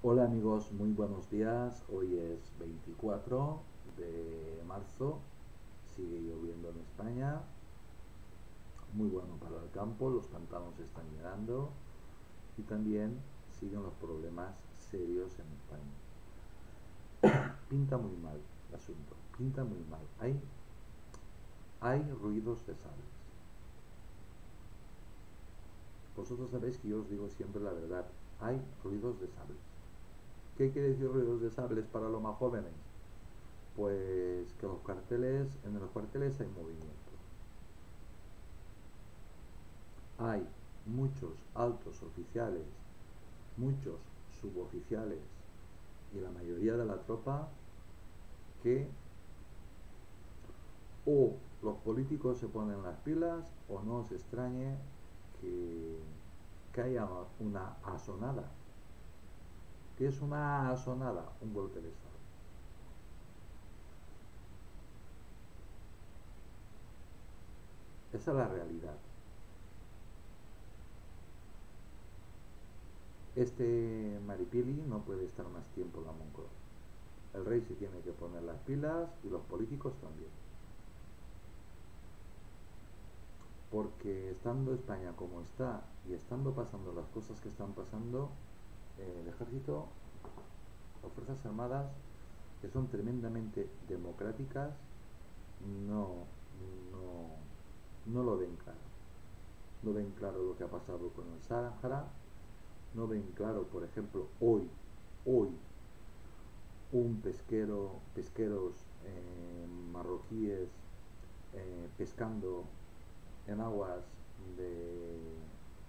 Hola amigos, muy buenos días. Hoy es 24 de marzo. Sigue lloviendo en España. Muy bueno para el campo, los pantanos están llenando y también siguen los problemas serios en España. Pinta muy mal el asunto, pinta muy mal. Hay, hay ruidos de sables. Vosotros sabéis que yo os digo siempre la verdad. Hay ruidos de sables. ¿Qué quiere decir ruidos de sables para los más jóvenes? Pues que los cuarteles, en los cuarteles hay movimiento. Hay muchos altos oficiales, muchos suboficiales y la mayoría de la tropa que o los políticos se ponen las pilas o no os extrañe que, que haya una asonada que es una sonada, un golpe de estado. Esa es la realidad. Este Maripili no puede estar más tiempo en la Moncloa. El rey se tiene que poner las pilas y los políticos también. Porque estando España como está y estando pasando las cosas que están pasando, el ejército o fuerzas armadas que son tremendamente democráticas no, no, no lo ven claro. No ven claro lo que ha pasado con el Sáhara, no ven claro, por ejemplo, hoy, hoy, un pesquero, pesqueros eh, marroquíes eh, pescando en aguas de,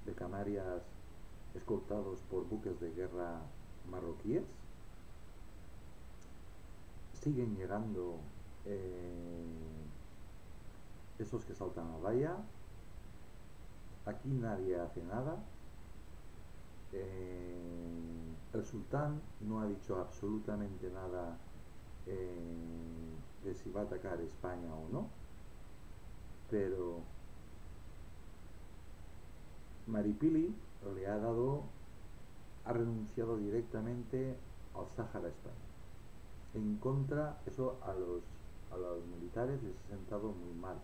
de Canarias escoltados por buques de guerra marroquíes. Siguen llegando eh, esos que saltan a valla. Aquí nadie hace nada. Eh, el sultán no ha dicho absolutamente nada eh, de si va a atacar España o no. Pero Maripili le ha dado, ha renunciado directamente al Sáhara España. En contra, eso a los, a los militares les ha sentado muy mal,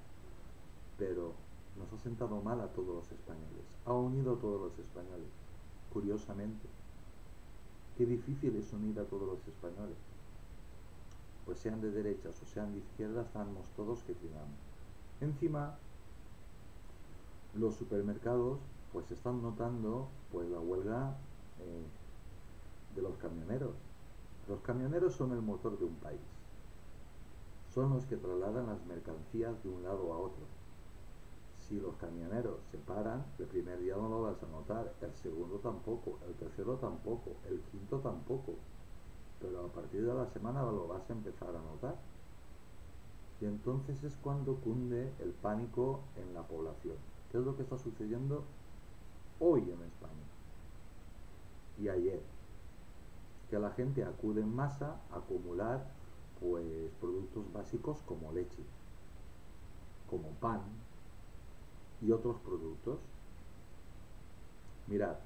pero nos ha sentado mal a todos los españoles. Ha unido a todos los españoles, curiosamente. Qué difícil es unir a todos los españoles. Pues sean de derechas o sean de izquierdas, estamos todos que tiramos. Encima, los supermercados pues están notando pues la huelga eh, de los camioneros. Los camioneros son el motor de un país. Son los que trasladan las mercancías de un lado a otro. Si los camioneros se paran, el primer día no lo vas a notar, el segundo tampoco, el tercero tampoco, el quinto tampoco. Pero a partir de la semana lo vas a empezar a notar. Y entonces es cuando cunde el pánico en la población. ¿Qué es lo que está sucediendo hoy en España y ayer que la gente acude en masa a acumular pues productos básicos como leche como pan y otros productos mirad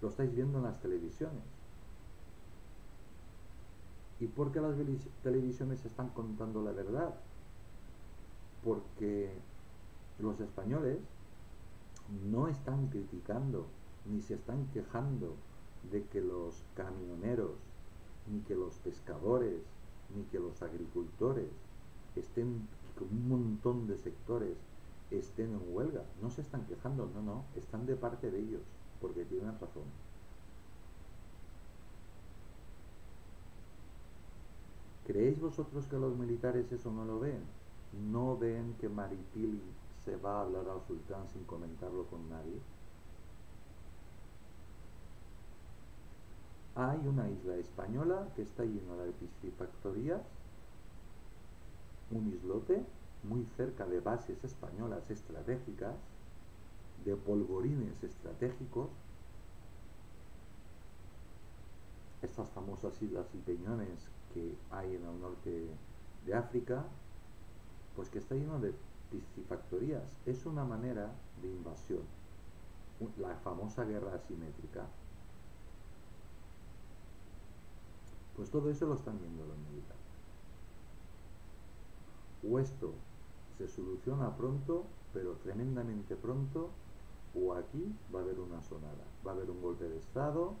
lo estáis viendo en las televisiones ¿Y por qué las televisiones están contando la verdad? Porque los españoles no están criticando ni se están quejando de que los camioneros, ni que los pescadores, ni que los agricultores estén, con un montón de sectores estén en huelga. No se están quejando, no, no, están de parte de ellos, porque tienen razón. ¿Creéis vosotros que los militares eso no lo ven? ¿No ven que Maripili se va a hablar al sultán sin comentarlo con nadie? Hay una isla española que está llena de piscifactorías, un islote muy cerca de bases españolas estratégicas, de polvorines estratégicos, estas famosas islas y peñones que hay en el norte de África, pues que está lleno de piscifactorías. Es una manera de invasión, la famosa guerra asimétrica. Pues todo eso lo están viendo los militares. O esto se soluciona pronto, pero tremendamente pronto, o aquí va a haber una sonada, va a haber un golpe de Estado.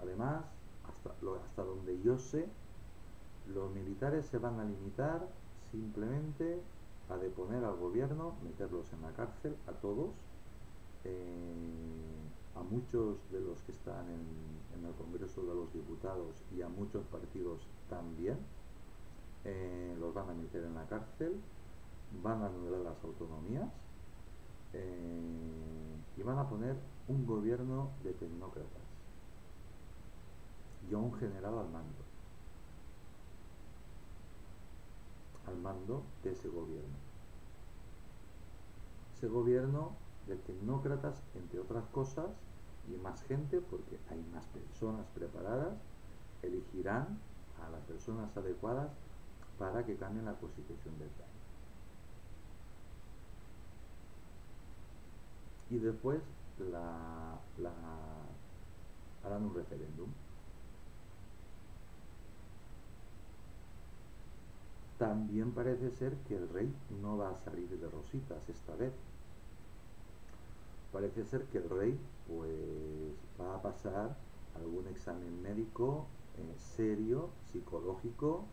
Además, hasta, hasta donde yo sé, los militares se van a limitar simplemente a deponer al gobierno, meterlos en la cárcel, a todos, eh, a muchos de los que están en, el Congreso de los Diputados y a muchos partidos también, eh, los van a meter en la cárcel, van a anular las autonomías eh, y van a poner un gobierno de tecnócratas y a un general al mando. Al mando de ese gobierno. Ese gobierno de tecnócratas, entre otras cosas, y más gente, porque hay más personas preparadas, elegirán a las personas adecuadas para que cambien la constitución del país. Y después la, harán un referéndum También parece ser que el rey no va a salir de rositas esta vez. Parece ser que el rey pues va a pasar algún examen médico eh, serio, psicológico,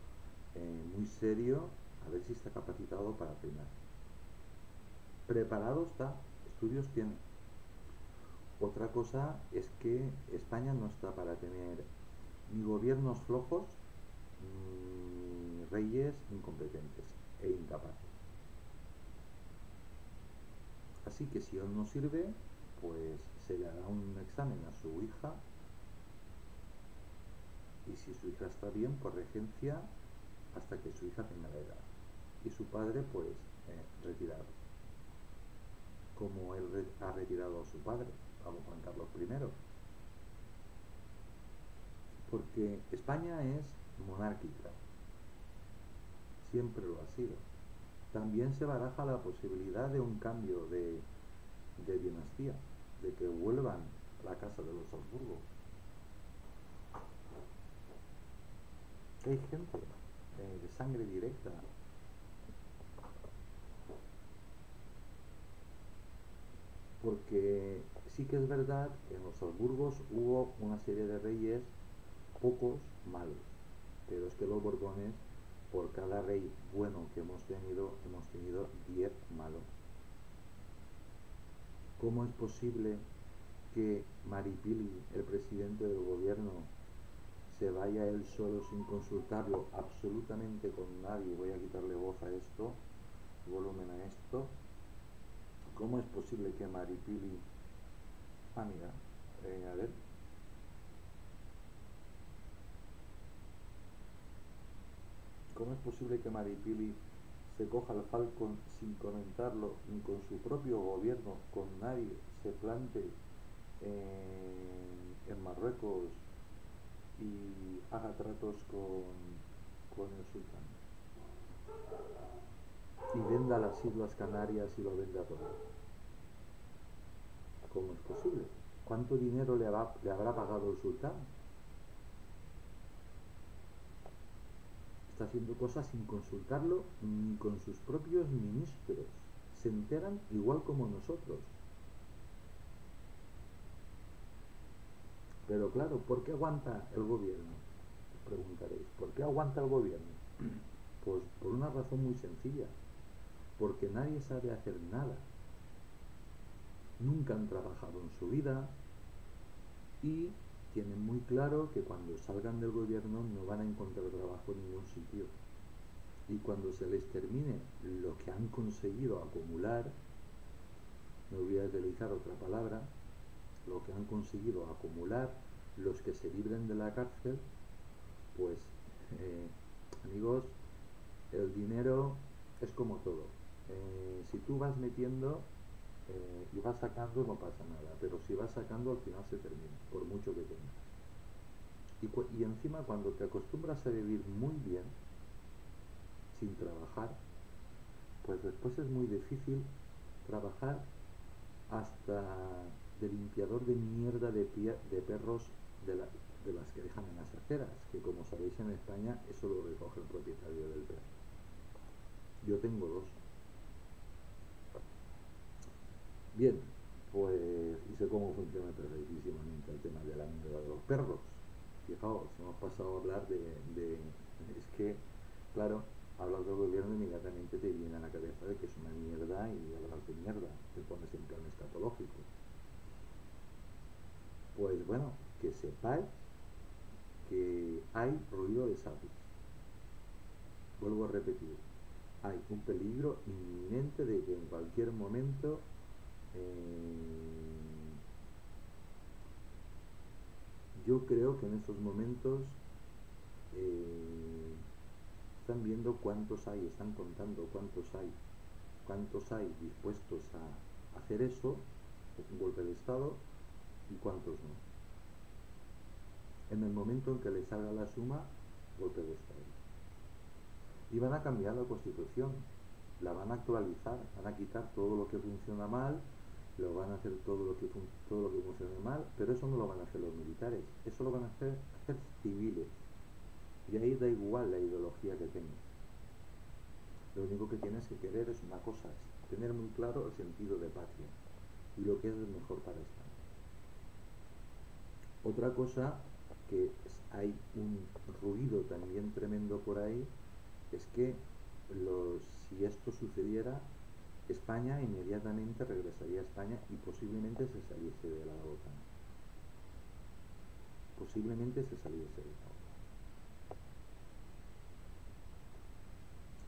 eh, muy serio, a ver si está capacitado para reinar. Preparado está, estudios tiene. Otra cosa es que España no está para tener ni gobiernos flojos, reyes incompetentes e incapaces. Así que si él no sirve, pues se le hará un examen a su hija y si su hija está bien, por regencia hasta que su hija tenga la edad. Y su padre, pues, eh, retirado. Como él ha retirado a su padre, a Juan Carlos I. Porque España es monárquica, siempre lo ha sido. También se baraja la posibilidad de un cambio de, dinastía, de que vuelvan la casa de los Habsburgo. Hay gente eh, de sangre directa porque sí que es verdad que en los Habsburgos hubo una serie de reyes, pocos malos, pero es que los Borbones por cada rey bueno que hemos tenido, hemos tenido 10 malos. ¿Cómo es posible que Maripili, el presidente del gobierno, se vaya él solo sin consultarlo absolutamente con nadie? Voy a quitarle voz a esto, volumen a esto. ¿Cómo es posible que Maripili... Ah, mira, eh, a ver, ¿Cómo es posible que Maripili se coja el Falcon sin comentarlo ni con su propio gobierno, con nadie, se plante en, Marruecos y haga tratos con, el sultán? Y venda las Islas Canarias y lo venda todo. ¿Cómo es posible? ¿Cuánto dinero le, le habrá pagado el sultán? Está haciendo cosas sin consultarlo ni con sus propios ministros. Se enteran igual como nosotros. Pero claro, ¿por qué aguanta el gobierno? Os preguntaréis, ¿por qué aguanta el gobierno? Pues por una razón muy sencilla, porque nadie sabe hacer nada. Nunca han trabajado en su vida y tienen muy claro que cuando salgan del gobierno no van a encontrar trabajo en ningún sitio. Y cuando se les termine lo que han conseguido acumular, no voy a utilizar otra palabra, lo que han conseguido acumular los que se libren de la cárcel, pues eh, amigos, el dinero es como todo. Eh, si tú vas metiendo eh, y vas sacando no pasa nada, pero si vas sacando al final se termina, por mucho que tengas. Y, y encima cuando te acostumbras a vivir muy bien, sin trabajar, pues después es muy difícil trabajar hasta de limpiador de mierda de, pie, de perros de la, de las que dejan en las aceras, que como sabéis en España eso lo recoge el propietario del perro. Yo tengo dos. Bien, pues sé cómo funciona perfectísimamente el tema de la mierda de los perros. Fijaos, hemos pasado a hablar de, es que, claro, hablas del gobierno inmediatamente te viene a la cabeza de que es una mierda y hablas de mierda, te pones en plan escatológico. Pues bueno, que sepáis que hay ruido de sables. Vuelvo a repetir, hay un peligro inminente de que en cualquier momento eh, yo creo que en estos momentos eh, están viendo cuántos hay, están contando cuántos hay, cuántos hay dispuestos a hacer eso, un golpe de Estado, y cuántos no. En el momento en que les salga la suma, golpe de Estado. Y van a cambiar la Constitución, la van a actualizar, van a quitar todo lo que funciona mal, lo van a hacer todo lo que todo lo que funcione mal, pero eso no lo van a hacer los militares, eso lo van a hacer, hacer civiles. Y ahí da igual la ideología que tengas. Lo único que tienes que querer es una cosa, es tener muy claro el sentido de patria y lo que es mejor para España. Otra cosa que hay un ruido también tremendo por ahí es que los, si esto sucediera, España inmediatamente regresaría a España y posiblemente se saliese de la OTAN. Posiblemente se saliese de la OTAN.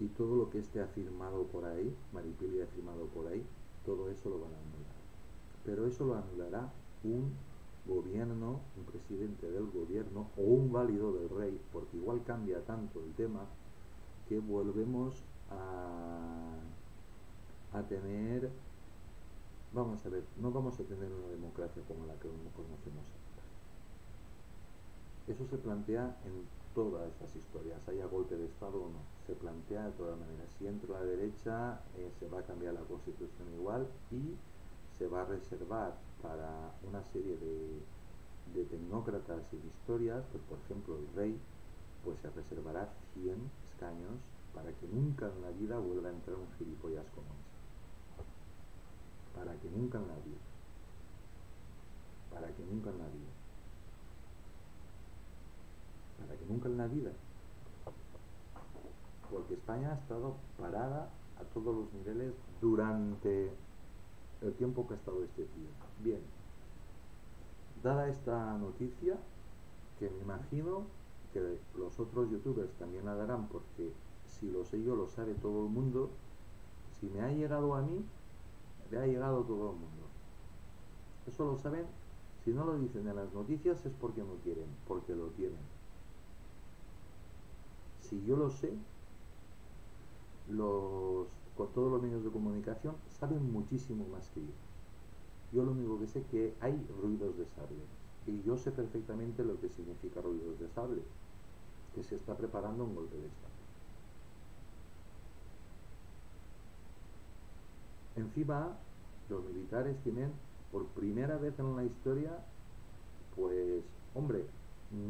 Y todo lo que esté afirmado por ahí, Maripili ha afirmado por ahí, todo eso lo van a anular. Pero eso lo anulará un gobierno, un presidente del gobierno o un válido del rey, porque igual cambia tanto el tema que volvemos a, a tener, vamos a ver, no vamos a tener una democracia como la que conocemos ahora. Eso se plantea en todas las historias, haya golpe de Estado o no, se plantea de todas maneras. Si entra la derecha, eh, se va a cambiar la constitución igual y se va a reservar para una serie de, de tecnócratas y de historias, pues por ejemplo el rey, pues se reservará 100 escaños para que nunca en la vida vuelva a entrar un gilipollas como. Para que nunca vida. Para que nunca vida. Para que nunca vida. Porque España ha estado parada a todos los niveles durante el tiempo que ha estado este tío. Bien, dada esta noticia, que me imagino que los otros youtubers también la darán, porque si lo sé yo, lo sabe todo el mundo, si me ha llegado a mí, ha llegado todo el mundo. Eso lo saben, si no lo dicen en las noticias es porque no quieren, porque lo tienen. Si yo lo sé, los con todos los medios de comunicación saben muchísimo más que yo. Yo lo único que sé es que hay ruidos de sable. Y yo sé perfectamente lo que significa ruidos de sable. Que se está preparando un golpe de Estado. Encima, los militares tienen, por primera vez en la historia, pues, hombre,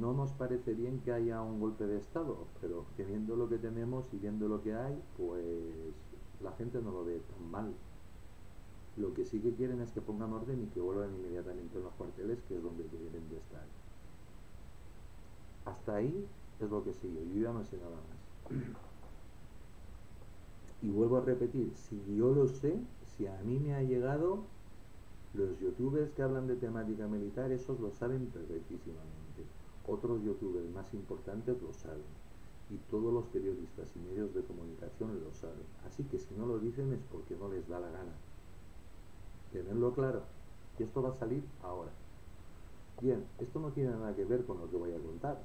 no nos parece bien que haya un golpe de Estado, pero teniendo lo que tenemos y viendo lo que hay, pues la gente no lo ve tan mal. Lo que sí que quieren es que pongan orden y que vuelvan inmediatamente en los cuarteles, que es donde deben de estar. Hasta ahí es lo que sigue, yo ya no sé nada más. Y vuelvo a repetir, si yo lo sé, si a mí me ha llegado, los youtubers que hablan de temática militar, esos lo saben perfectísimamente. Otros youtubers más importantes lo saben y todos los periodistas y medios de comunicación lo saben. Así que si no lo dicen es porque no les da la gana. Tenerlo claro. Y esto va a salir ahora. Bien, esto no tiene nada que ver con lo que voy a contar.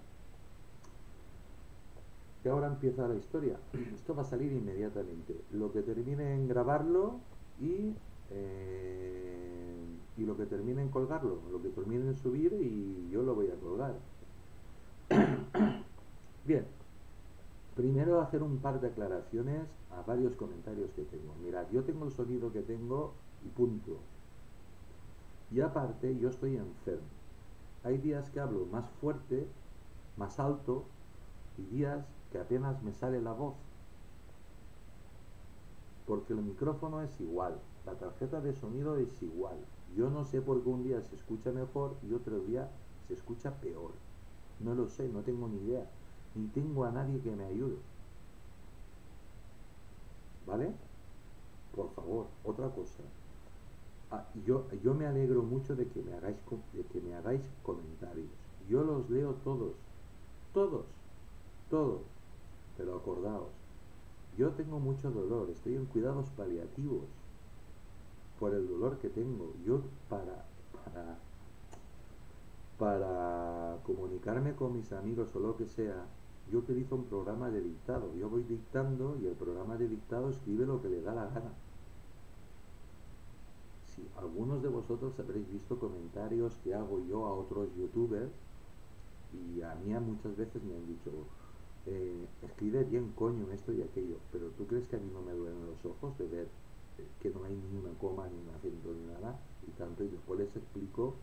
Y ahora empieza la historia. Esto va a salir inmediatamente. Lo que termine en grabarlo y, eh, y lo que termine en colgarlo. Lo que termine en subir y yo lo voy a colgar. Bien, Primero hacer un par de aclaraciones a varios comentarios que tengo. Mirad, yo tengo el sonido que tengo y punto. Y aparte, yo estoy enfermo. hay días que hablo más fuerte, más alto, y días que apenas me sale la voz. Porque el micrófono es igual, la tarjeta de sonido es igual. Yo no sé por qué un día se escucha mejor y otro día se escucha peor. No lo sé, no tengo ni idea. Ni tengo a nadie que me ayude. ¿Vale? Por favor, otra cosa. Ah, yo, yo me alegro mucho de que me, hagáis, de que me hagáis comentarios. Yo los leo todos. Todos. Todos. Pero acordaos, yo tengo mucho dolor, estoy en cuidados paliativos por el dolor que tengo. Yo para, para, comunicarme con mis amigos o lo que sea, yo utilizo un programa de dictado. Yo voy dictando y el programa de dictado escribe lo que le da la gana. Si algunos de vosotros habréis visto comentarios que hago yo a otros youtubers, y a mí muchas veces me han dicho, eh, escribe bien coño esto y aquello, pero ¿tú crees que a mí no me duelen los ojos de ver que no hay ni una coma, ni un acento, ni nada, y tanto, y después les explico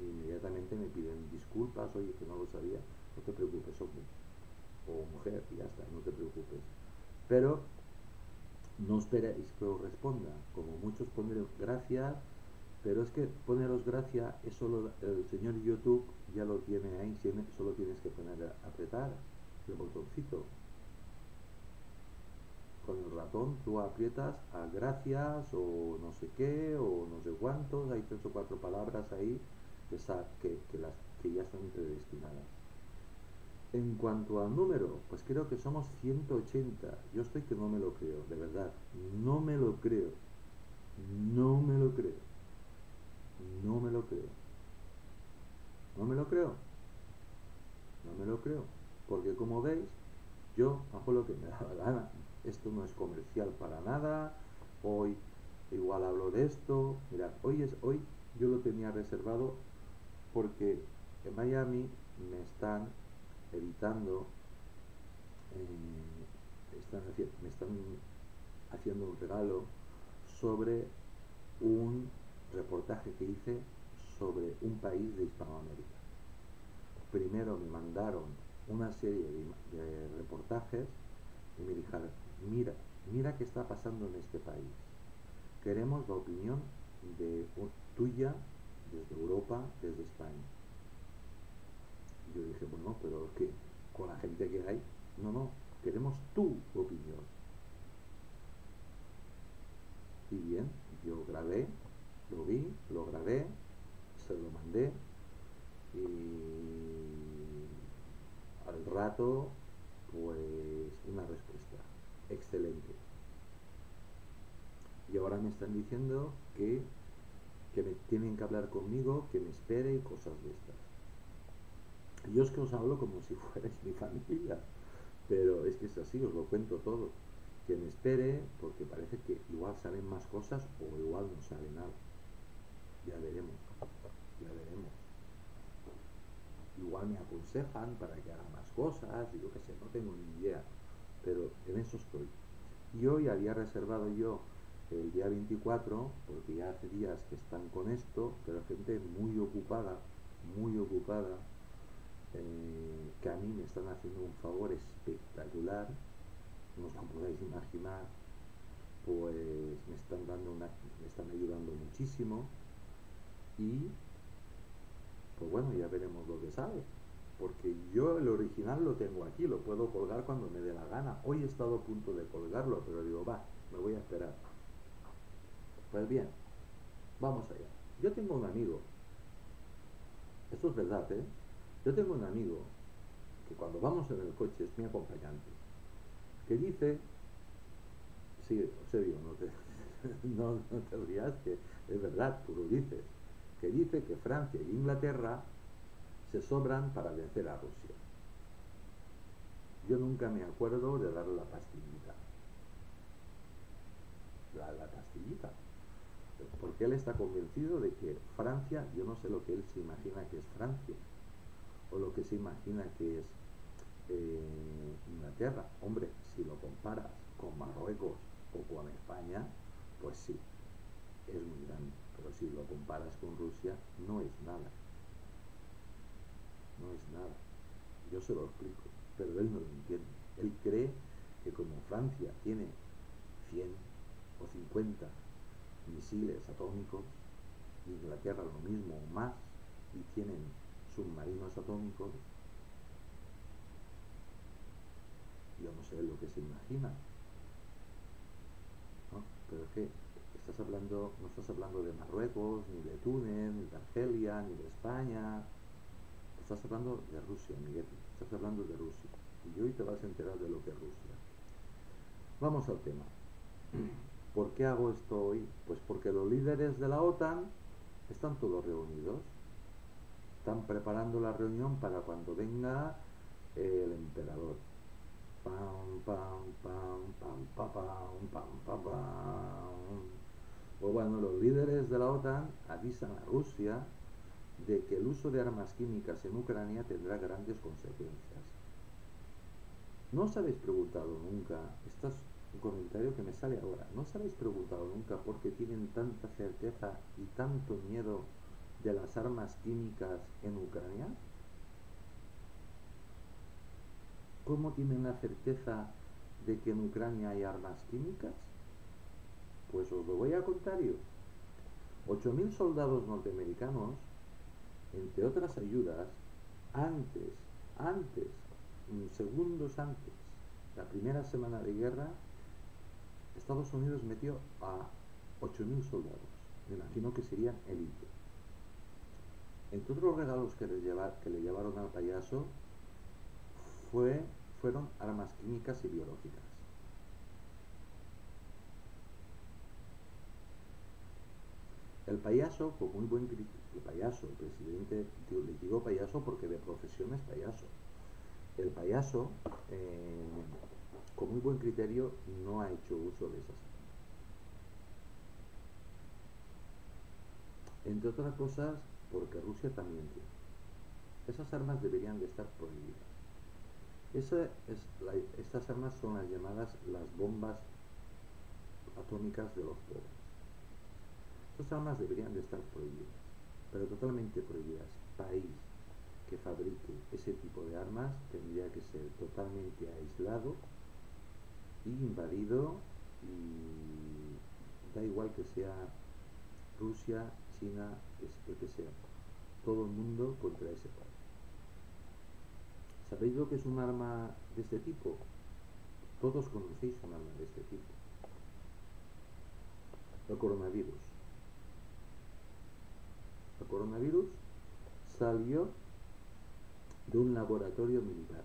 inmediatamente me piden disculpas, oye, que no lo sabía, no te preocupes, hombre, o mujer, y ya está, no te preocupes. Pero no esperéis que os responda, como muchos ponen gracias, pero es que poneros gracias, eso el señor YouTube ya lo tiene ahí, solo tienes que poner apretar el botoncito con el ratón tú aprietas a gracias o no sé qué o no sé cuántos, hay tres o cuatro palabras ahí que, que, las, que ya están predestinadas. En cuanto al número, pues creo que somos 180. Yo estoy que no me lo creo, de verdad. No me lo creo. No me lo creo. No me lo creo. No me lo creo. No me lo creo. Porque como veis, yo hago lo que me da la gana. Esto no es comercial para nada, hoy igual hablo de esto, mirad, hoy es hoy yo lo tenía reservado porque en Miami me están editando, eh, me están haciendo un regalo sobre un reportaje que hice sobre un país de Hispanoamérica. Primero me mandaron una serie de reportajes y me dijeron, mira, mira qué está pasando en este país. Queremos la opinión de tuya desde Europa, desde España. yo dije, bueno, pero que con la gente que hay, no, no, queremos tu opinión. Y bien, yo grabé, lo vi, lo grabé, se lo mandé y rato, pues una respuesta excelente. Y ahora me están diciendo que, que me tienen que hablar conmigo, que me espere y cosas de estas. Yo es que os hablo como si fuerais mi familia, pero es que es así, os lo cuento todo. Que me espere porque parece que igual salen más cosas o igual no sale nada. Ya veremos, ya veremos. Igual me aconsejan para que haga más cosas, yo qué sé, no tengo ni idea pero en eso estoy. Y hoy había reservado yo el día 24, porque ya hace días que están con esto, pero gente muy ocupada, muy ocupada, eh, que a mí me están haciendo un favor espectacular, no os lo podáis imaginar, pues me están dando una, me están ayudando muchísimo y pues bueno, ya veremos lo que sale porque yo el original lo tengo aquí, lo puedo colgar cuando me dé la gana. Hoy he estado a punto de colgarlo, pero digo, va, me voy a esperar. Pues bien, vamos allá. Yo tengo un amigo, esto es verdad, ¿eh? Yo tengo un amigo que cuando vamos en el coche es mi acompañante, que dice, sí, serio, no te, no, no te rías, que es verdad, tú lo dices, que dice que Francia e Inglaterra se sobran para vencer a Rusia. Yo nunca me acuerdo de darle la pastillita. La, la pastillita. Porque él está convencido de que Francia, yo no sé lo que él se imagina que es Francia, o lo que se imagina que es eh, Inglaterra. Hombre, si lo comparas con Marruecos o con España, pues sí, es muy grande. Comparas con Rusia, no es nada nada. Yo se lo explico, pero él no lo entiende. Él cree que como Francia tiene 100 o 50 misiles atómicos, Inglaterra lo mismo o más, y tienen submarinos atómicos, yo no sé lo que se imagina. Pero es que estás hablando, no estás hablando de Marruecos, ni de Túnez, ni de Argelia, ni de España. Estás hablando de Rusia, Miguel. Estás hablando de Rusia. Y hoy te vas a enterar de lo que es Rusia. Vamos al tema. ¿Por qué hago esto hoy? Pues porque los líderes de la OTAN están todos reunidos. Están preparando la reunión para cuando venga el emperador. Pues bueno, los líderes de la OTAN avisan a Rusia de que el uso de armas químicas en Ucrania tendrá grandes consecuencias. ¿No os habéis preguntado nunca, esto es un comentario que me sale ahora, ¿no os habéis preguntado nunca por qué tienen tanta certeza y tanto miedo de las armas químicas en Ucrania? ¿Cómo tienen la certeza de que en Ucrania hay armas químicas? Pues os lo voy a contar yo. 8.000 soldados norteamericanos, entre otras ayudas, antes, antes, segundos antes, la primera semana de guerra, Estados Unidos metió a 8.000 soldados. Me imagino que serían élite. Entre otros regalos que le, que le llevaron al payaso, fueron armas químicas y biológicas. El payaso, como un buen el payaso, el presidente, le digo payaso porque de profesión es payaso. El payaso, eh, con muy buen criterio, no ha hecho uso de esas. Entre otras cosas, porque Rusia también tiene. Esas armas deberían de estar prohibidas estas armas son las llamadas las bombas atómicas de los pobres. Estas armas deberían de estar prohibidas, pero totalmente prohibidas. País que fabrique ese tipo de armas tendría que ser totalmente aislado y invadido y da igual que sea Rusia, China, el que sea, todo el mundo contra ese país. ¿Sabéis lo que es un arma de este tipo? Todos conocéis un arma de este tipo. El coronavirus. El coronavirus salió de un laboratorio militar.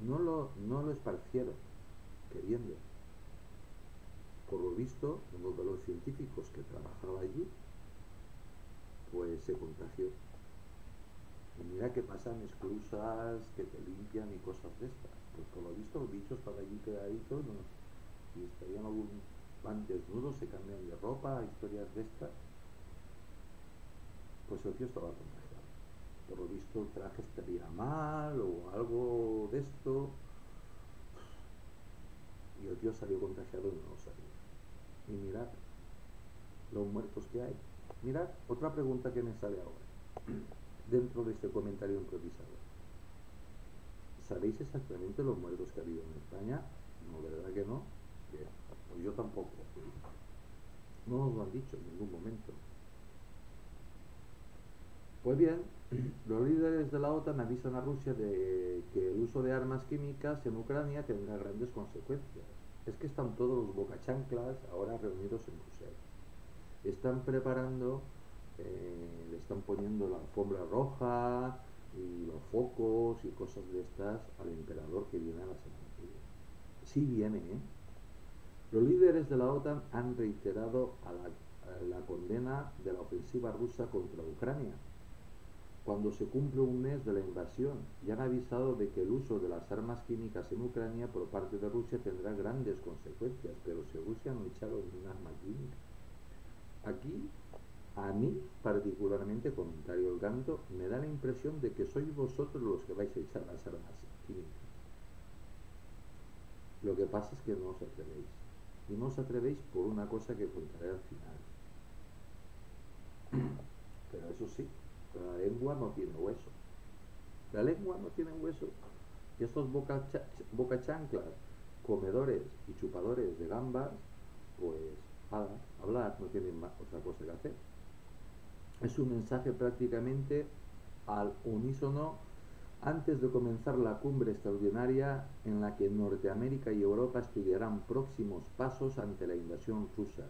No lo, no lo esparcieron queriendo. Por lo visto, uno de los científicos que trabajaba allí, pues se contagió mira que pasan esclusas que te limpian y cosas de estas. Pues por lo visto los bichos para allí quedaditos no, y estarían van desnudos, se cambian de ropa, historias de estas. Pues el tío estaba contagiado. Por lo visto el traje estaría mal o algo de esto. Y el tío salió contagiado y no lo sabía. Y mirad los muertos que hay. Mirad, otra pregunta que me sale ahora dentro de este comentario improvisado. ¿Sabéis exactamente los muertos que ha habido en España? No, ¿verdad que no? Bien, pues yo tampoco. No nos lo han dicho en ningún momento. Pues bien, los líderes de la OTAN avisan a Rusia de que el uso de armas químicas en Ucrania tendrá grandes consecuencias. Es que están todos los bocachanclas ahora reunidos en Bruselas. Están preparando eh, le están poniendo la alfombra roja y los focos y cosas de estas al emperador que viene a la semana que viene. Sí viene, ¿eh? Los líderes de la OTAN han reiterado la condena de la ofensiva rusa contra Ucrania cuando se cumple un mes de la invasión y han avisado de que el uso de las armas químicas en Ucrania por parte de Rusia tendrá grandes consecuencias, pero si Rusia no ha echado un arma química. Aquí a mí, particularmente, comentario el canto, me da la impresión de que sois vosotros los que vais a echar las armas químicas. Lo que pasa es que no os atrevéis. Y no os atrevéis por una cosa que contaré al final. Pero eso sí, la lengua no tiene hueso. La lengua no tiene hueso. Y estos boca, boca chanclas, comedores y chupadores de gambas, pues nada, hablar, no tienen otra cosa que hacer. Es un mensaje prácticamente al unísono antes de comenzar la cumbre extraordinaria en la que Norteamérica y Europa estudiarán próximos pasos ante la invasión rusa.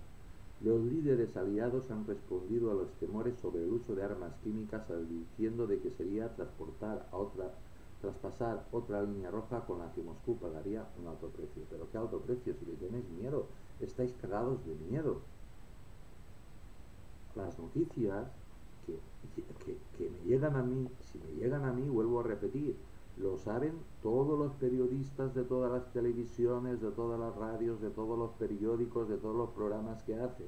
Los líderes aliados han respondido a los temores sobre el uso de armas químicas advirtiendo de que sería transportar a otra, traspasar otra línea roja con la que Moscú pagaría un alto precio. Pero qué alto precio, si le tenéis miedo, estáis cagados de miedo. Las noticias que, me llegan a mí, si me llegan a mí, vuelvo a repetir, lo saben todos los periodistas de todas las televisiones, de todas las radios, de todos los periódicos, de todos los programas que hacen.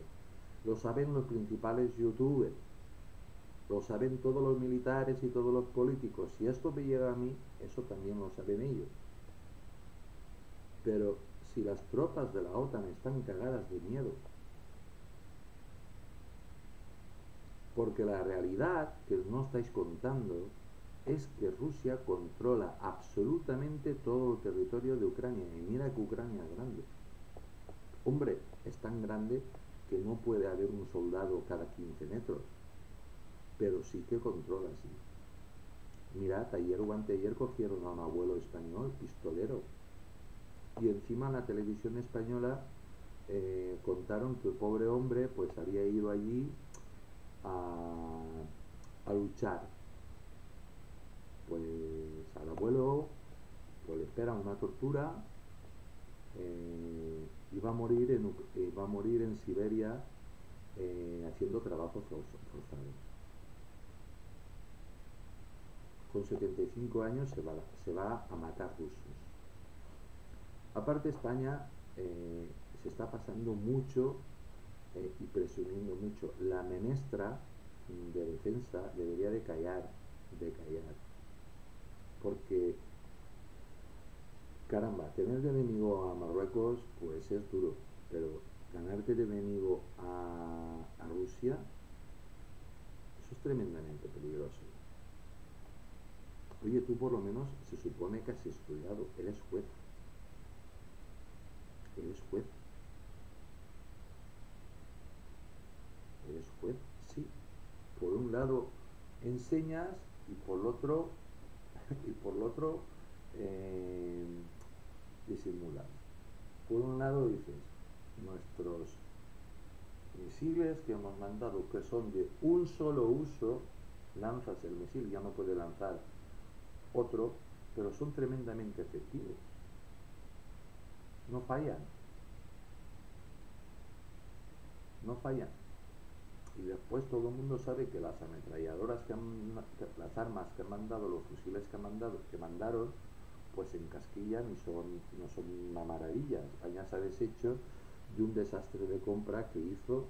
Lo saben los principales youtubers. Lo saben todos los militares y todos los políticos. Si esto me llega a mí, eso también lo saben ellos. Pero si las tropas de la OTAN están cagadas de miedo, Porque la realidad que no estáis contando es que Rusia controla absolutamente todo el territorio de Ucrania. Y mira que Ucrania es grande. Hombre, es tan grande que no puede haber un soldado cada 15 metros. Pero sí que controla, sí. Mirad, ayer o anteayer cogieron a un abuelo español, pistolero. Y encima en la televisión española eh, contaron que el pobre hombre pues había ido allí a, luchar. Pues al abuelo pues le espera una tortura eh, y va a morir en, eh, va a morir en Siberia eh, haciendo trabajos forzados. Con 75 años se va, se va a matar rusos. Aparte España se está pasando mucho y presumiendo mucho. La menestra de defensa debería de callar, de callar. Porque, caramba, tener de enemigo a Marruecos pues es duro, pero ganarte de enemigo a, Rusia, eso es tremendamente peligroso. Oye, tú por lo menos se supone que has estudiado, eres juez. Eres juez. eres juez, sí. Por un lado enseñas y por otro, y por el otro eh. Por un lado dices, nuestros misiles que hemos mandado, que son de un solo uso, lanzas el misil, ya no puede lanzar otro, pero son tremendamente efectivos. No fallan. No fallan y después todo el mundo sabe que las ametralladoras que han, las armas que han mandado, los fusiles que han mandado, que mandaron, pues se encasquillan y son, no son una maravilla. España se ha deshecho de un desastre de compra que hizo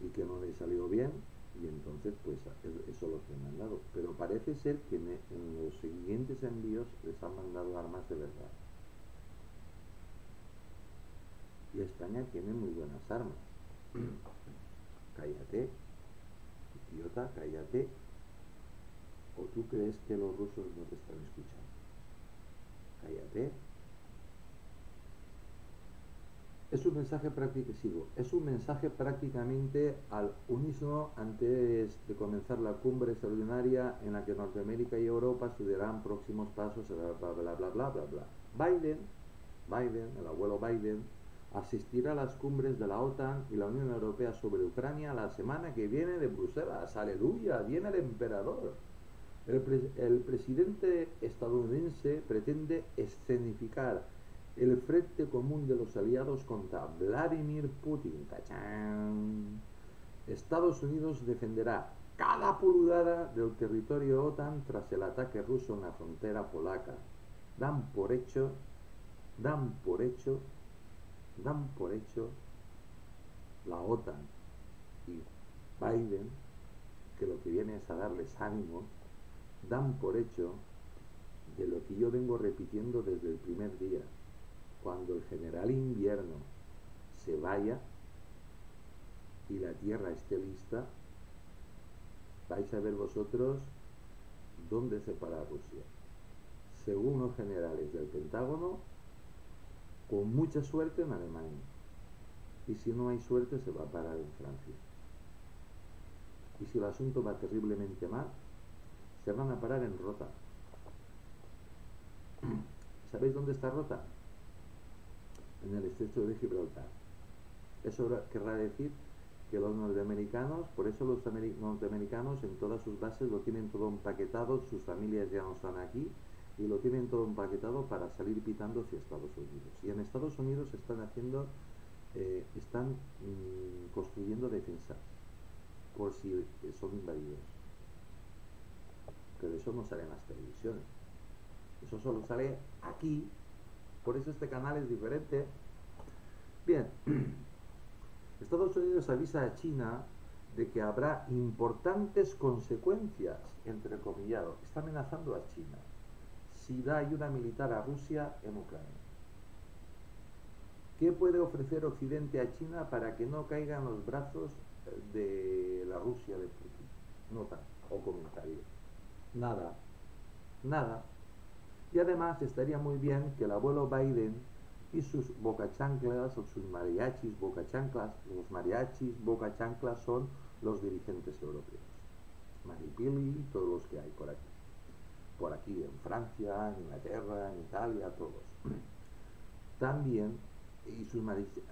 y que no le salió bien y entonces pues eso lo que han mandado. Pero parece ser que en, en los siguientes envíos les han mandado armas de verdad. Y España tiene muy buenas armas cállate, idiota, cállate, o tú crees que los rusos no te están escuchando. Cállate. Es un mensaje práctico, es un mensaje prácticamente al unísono antes de comenzar la cumbre extraordinaria en la que Norteamérica y Europa estudiarán próximos pasos, bla bla bla bla bla bla. Biden, Biden, el abuelo Biden, asistirá a las cumbres de la OTAN y la Unión Europea sobre Ucrania la semana que viene de Bruselas. Aleluya, viene el emperador. El, presidente estadounidense pretende escenificar el frente común de los aliados contra Vladimir Putin. Estados Unidos defenderá cada pulgada del territorio OTAN tras el ataque ruso en la frontera polaca. Dan por hecho, dan por hecho dan por hecho la OTAN y Biden, que lo que viene es a darles ánimo, dan por hecho de lo que yo vengo repitiendo desde el primer día. Cuando el general invierno se vaya y la tierra esté lista, vais a ver vosotros dónde se para Rusia. Según los generales del Pentágono, con mucha suerte en Alemania. Y si no hay suerte, se va a parar en Francia. Y si el asunto va terriblemente mal, se van a parar en Rota. ¿Sabéis dónde está Rota? En el estrecho de Gibraltar. Eso querrá decir que los norteamericanos, por eso los norteamericanos en todas sus bases lo tienen todo empaquetado, sus familias ya no están aquí y lo tienen todo empaquetado para salir pitando hacia Estados Unidos. Y en Estados Unidos están haciendo, eh, están mm, construyendo defensas por si son invadidos. Pero eso no sale en las televisiones. Eso solo sale aquí. Por eso este canal es diferente. Bien. Estados Unidos avisa a China de que habrá importantes consecuencias, entre comillado. Está amenazando a China si da ayuda militar a Rusia en Ucrania. ¿Qué puede ofrecer Occidente a China para que no caiga en los brazos de la Rusia de Putin? Nota o comentario. Nada. Nada. Y además estaría muy bien que el abuelo Biden y sus bocachanclas o sus mariachis bocachanclas, los mariachis bocachanclas son los dirigentes europeos. Maripili y todos los que hay por aquí. Por aquí en Francia, en Inglaterra, en Italia, todos. También, y sus mariachis,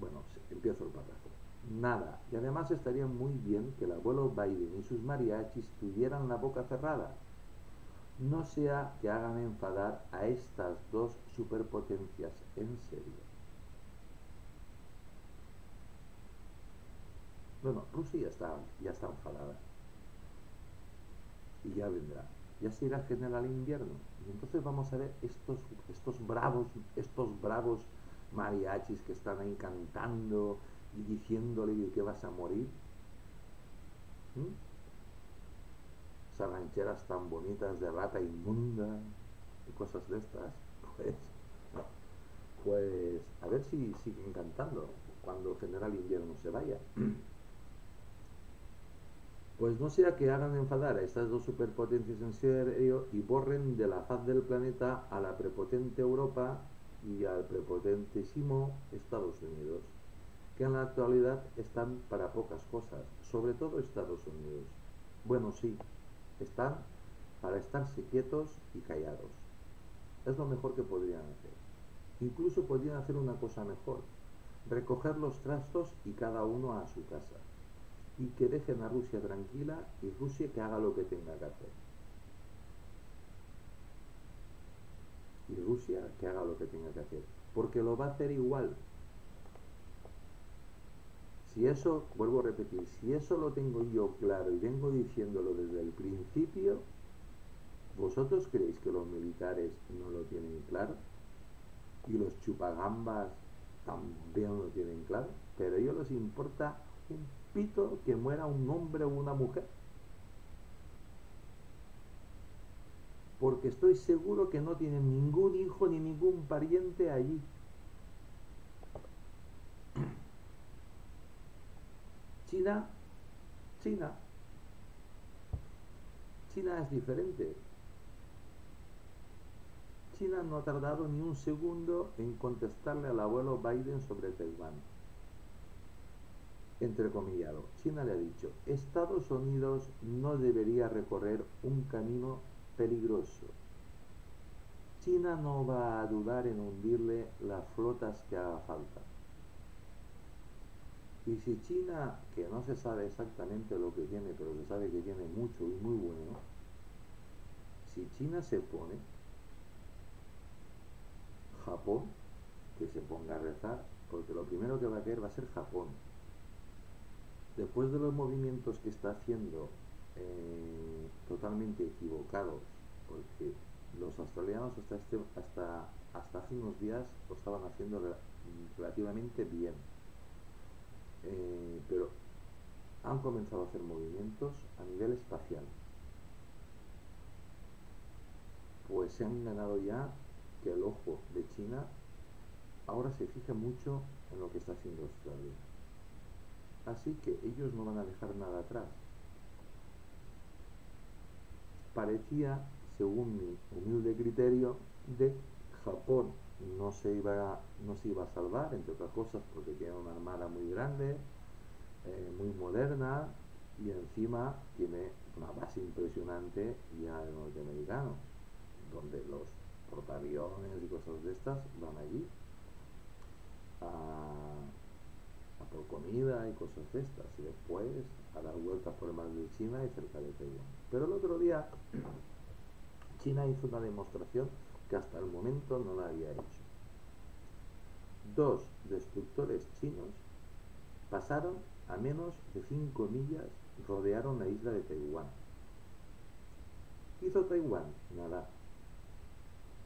bueno, empiezo el párrafo. Nada. Y además estaría muy bien que el abuelo Biden y sus mariachis tuvieran la boca cerrada no sea que hagan enfadar a estas dos superpotencias en serio. Bueno, Rusia ya está, ya está enfadada. Y ya vendrá. Ya se irá general invierno. Y entonces vamos a ver estos, estos bravos, estos bravos mariachis que están ahí cantando y diciéndole que vas a morir. ¿Mm? esas rancheras tan bonitas de rata inmunda y cosas de estas, pues, pues a ver si siguen cantando cuando general invierno se vaya. Pues no sea que hagan enfadar a estas dos superpotencias en serio y borren de la faz del planeta a la prepotente Europa y al prepotentísimo Estados Unidos, que en la actualidad están para pocas cosas, sobre todo Estados Unidos. Bueno, sí, están para estarse quietos y callados. Es lo mejor que podrían hacer. Incluso podrían hacer una cosa mejor, recoger los trastos y cada uno a su casa. Y que dejen a Rusia tranquila y Rusia que haga lo que tenga que hacer. Y Rusia que haga lo que tenga que hacer. Porque lo va a hacer igual. Si eso, vuelvo a repetir, si eso lo tengo yo claro y vengo diciéndolo desde el principio, ¿vosotros creéis que los militares no lo tienen claro? Y los chupagambas también lo tienen claro, pero a ellos les importa pito que muera un hombre o una mujer. Porque estoy seguro que no tienen ningún hijo ni ningún pariente allí. China, China, China es diferente. China no ha tardado ni un segundo en contestarle al abuelo Biden sobre Taiwán. Entrecomillado, China le ha dicho, Estados Unidos no debería recorrer un camino peligroso. China no va a dudar en hundirle las flotas que haga falta. Y si China, que no se sabe exactamente lo que tiene, pero se sabe que tiene mucho y muy bueno, si China se pone, Japón, que se ponga a rezar, porque lo primero que va a caer va a ser Japón. Después de los movimientos que está haciendo eh, totalmente equivocados, porque los australianos hasta, este, hasta, hasta hace unos días lo estaban haciendo relativamente bien eh, pero han comenzado a hacer movimientos a nivel espacial. Pues se han ganado ya que el ojo de China ahora se fija mucho en lo que está haciendo Australia. Así que ellos no van a dejar nada atrás. parecía, según mi humilde criterio, de Japón no se iba, no se iba a salvar, entre otras cosas, porque tiene una armada muy grande, eh, muy moderna, y encima tiene una base impresionante ya de norteamericano, donde los portaaviones y cosas de estas van allí a, por comida y cosas de estas, y después a dar vueltas por el mar de China y cerca de Taiwán. Pero el otro día China hizo una demostración que hasta el momento no la había hecho. Dos destructores chinos pasaron a menos de 5 millas, rodearon la isla de Taiwán. ¿Qué hizo Taiwán? Nada.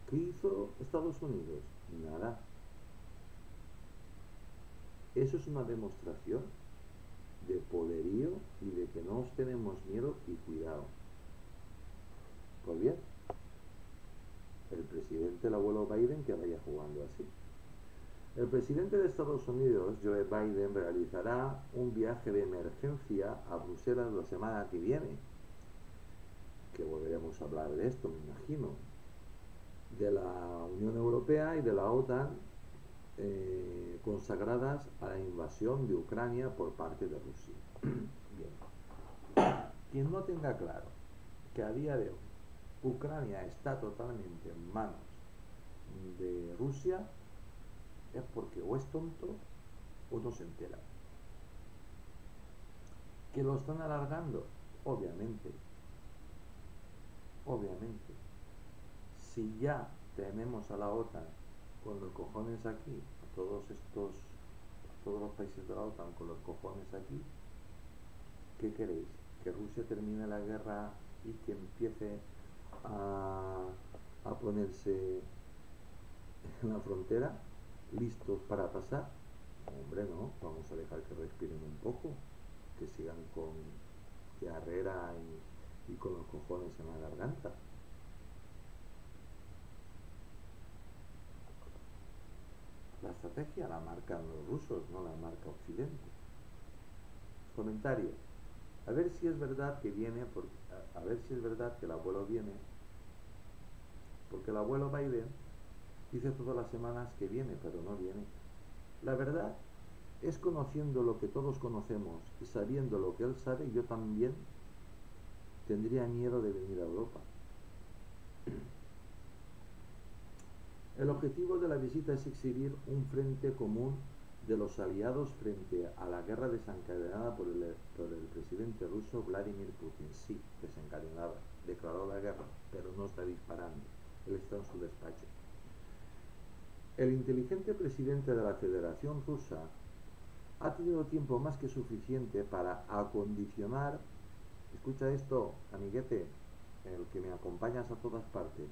¿Qué hizo Estados Unidos? Nada. Eso es una demostración de poderío y de que no os tenemos miedo y cuidado. Pues bien, el presidente, el abuelo Biden, que vaya jugando así. El presidente de Estados Unidos, Joe Biden, realizará un viaje de emergencia a Bruselas la semana que viene, que volveremos a hablar de esto, me imagino, de la Unión Europea y de la OTAN eh, consagradas a la invasión de Ucrania por parte de Rusia. Bien. Quien no tenga claro que a día de hoy Ucrania está totalmente en manos de Rusia, es porque o es tonto o no se entera. ¿Que lo están alargando? Obviamente. Obviamente. Si ya tenemos a la OTAN con los cojones aquí, todos estos, todos los países de la OTAN con los cojones aquí, ¿qué queréis? ¿Que Rusia termine la guerra y que empiece a, a ponerse en la frontera, listos para pasar. Hombre, no, vamos a dejar que respiren un poco, que sigan con diarrea y, y con los cojones en la garganta. La estrategia la marcan los rusos, no la marca Occidente. Comentario. A ver si es verdad que viene, a, a ver si es verdad que el abuelo viene porque el abuelo Biden dice todas las semanas que viene, pero no viene. La verdad es conociendo lo que todos conocemos y sabiendo lo que él sabe, yo también tendría miedo de venir a Europa. El objetivo de la visita es exhibir un frente común de los aliados frente a la guerra desencadenada por el, presidente ruso Vladimir Putin. Sí, desencadenada, declaró la guerra, pero no está disparando él está en su despacho. El inteligente presidente de la Federación Rusa ha tenido tiempo más que suficiente para acondicionar, escucha esto, amiguete, el que me acompañas a todas partes,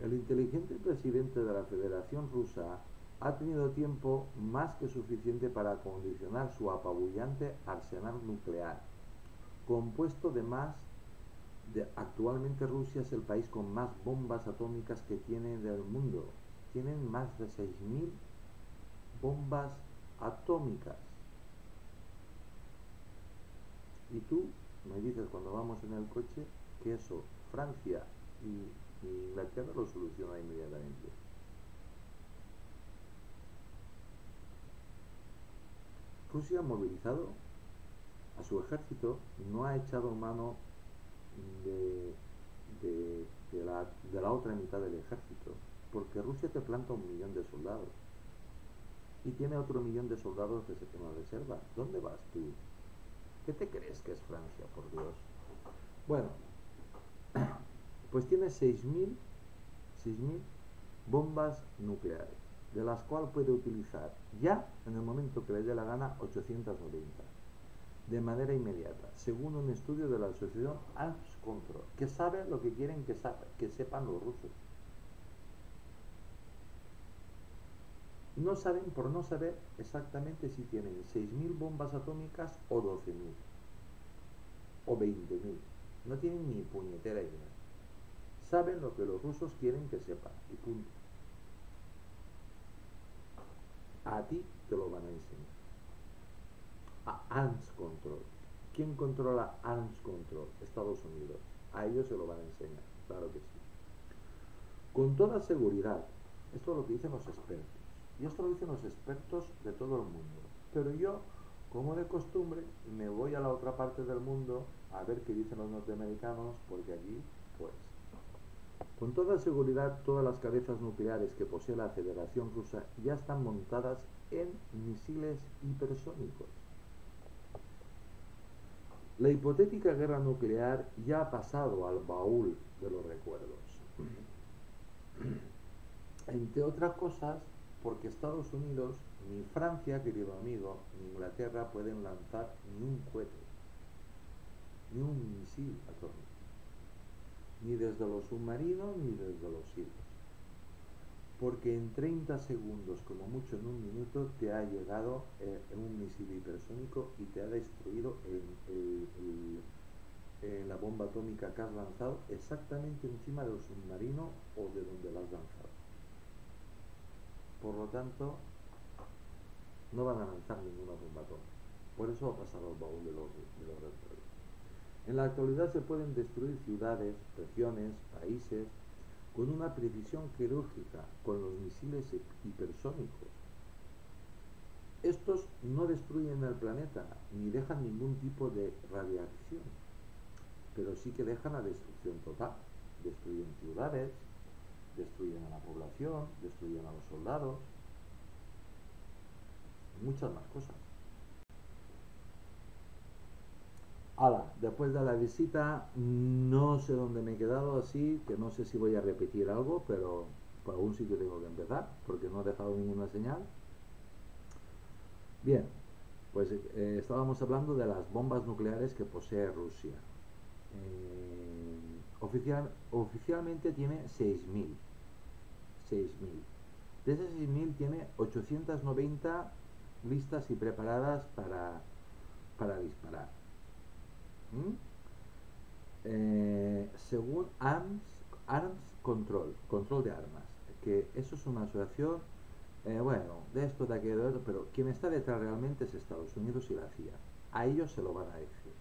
el inteligente presidente de la Federación Rusa ha tenido tiempo más que suficiente para acondicionar su apabullante arsenal nuclear, compuesto de más actualmente Rusia es el país con más bombas atómicas que tiene del mundo. Tienen más de 6.000 bombas atómicas. Y tú me dices cuando vamos en el coche que eso Francia y, y Inglaterra lo soluciona inmediatamente. Rusia ha movilizado a su ejército, no ha echado mano de, de, la, de la otra mitad del ejército, porque Rusia te planta un millón de soldados y tiene otro millón de soldados de sistema reserva. ¿Dónde vas tú? ¿Qué te crees que es Francia, por Dios? Bueno, pues tiene 6.000 bombas nucleares, de las cuales puede utilizar ya, en el momento que le dé la gana, 890 de manera inmediata, según un estudio de la asociación Arms Control, que sabe lo que quieren que, que sepan los rusos. No saben por no saber exactamente si tienen 6.000 bombas atómicas o 12.000 o 20.000. No tienen ni puñetera idea. Saben lo que los rusos quieren que sepan y punto. A ti te lo van a enseñar a Arms Control. ¿Quién controla Arms Control? Estados Unidos. A ellos se lo van a enseñar, claro que sí. Con toda seguridad, esto es lo que dicen los expertos. Y esto lo dicen los expertos de todo el mundo. Pero yo, como de costumbre, me voy a la otra parte del mundo a ver qué dicen los norteamericanos, porque allí, pues, con toda seguridad, todas las cabezas nucleares que posee la Federación Rusa ya están montadas en misiles hipersónicos. La hipotética guerra nuclear ya ha pasado al baúl de los recuerdos. Entre otras cosas, porque Estados Unidos, ni Francia, querido amigo, ni Inglaterra pueden lanzar ni un cohete, ni un misil atómico ni desde los submarinos ni desde los hilos. Porque en 30 segundos, como mucho en un minuto, te ha llegado eh, un misil hipersónico y te ha destruido la bomba atómica que has lanzado exactamente encima del submarino o de donde la has lanzado. Por lo tanto, no van a lanzar ninguna bomba atómica. Por eso ha pasado el baúl de los, de los en la actualidad se pueden destruir ciudades, regiones, países, con una precisión quirúrgica, con los misiles hipersónicos. Estos no destruyen el planeta ni dejan ningún tipo de radiación, pero sí que dejan la destrucción total. Destruyen ciudades, destruyen a la población, destruyen a los soldados, muchas más cosas. Hala, después de la visita, no sé dónde me he quedado así, que no sé si voy a repetir algo, pero por algún sitio tengo que empezar, porque no he dejado ninguna señal. Bien, pues eh, estábamos hablando de las bombas nucleares que posee Rusia. Eh, oficial, oficialmente tiene 6.000. 6.000. De esas 6.000 tiene 890 listas y preparadas para, para disparar. ¿Mm? Eh, según ARMS, ARMS Control, control de armas, que eso es una asociación, eh, bueno, de esto, de aquello, de otro, pero quien está detrás realmente es Estados Unidos y la CIA. A ellos se lo van a decir.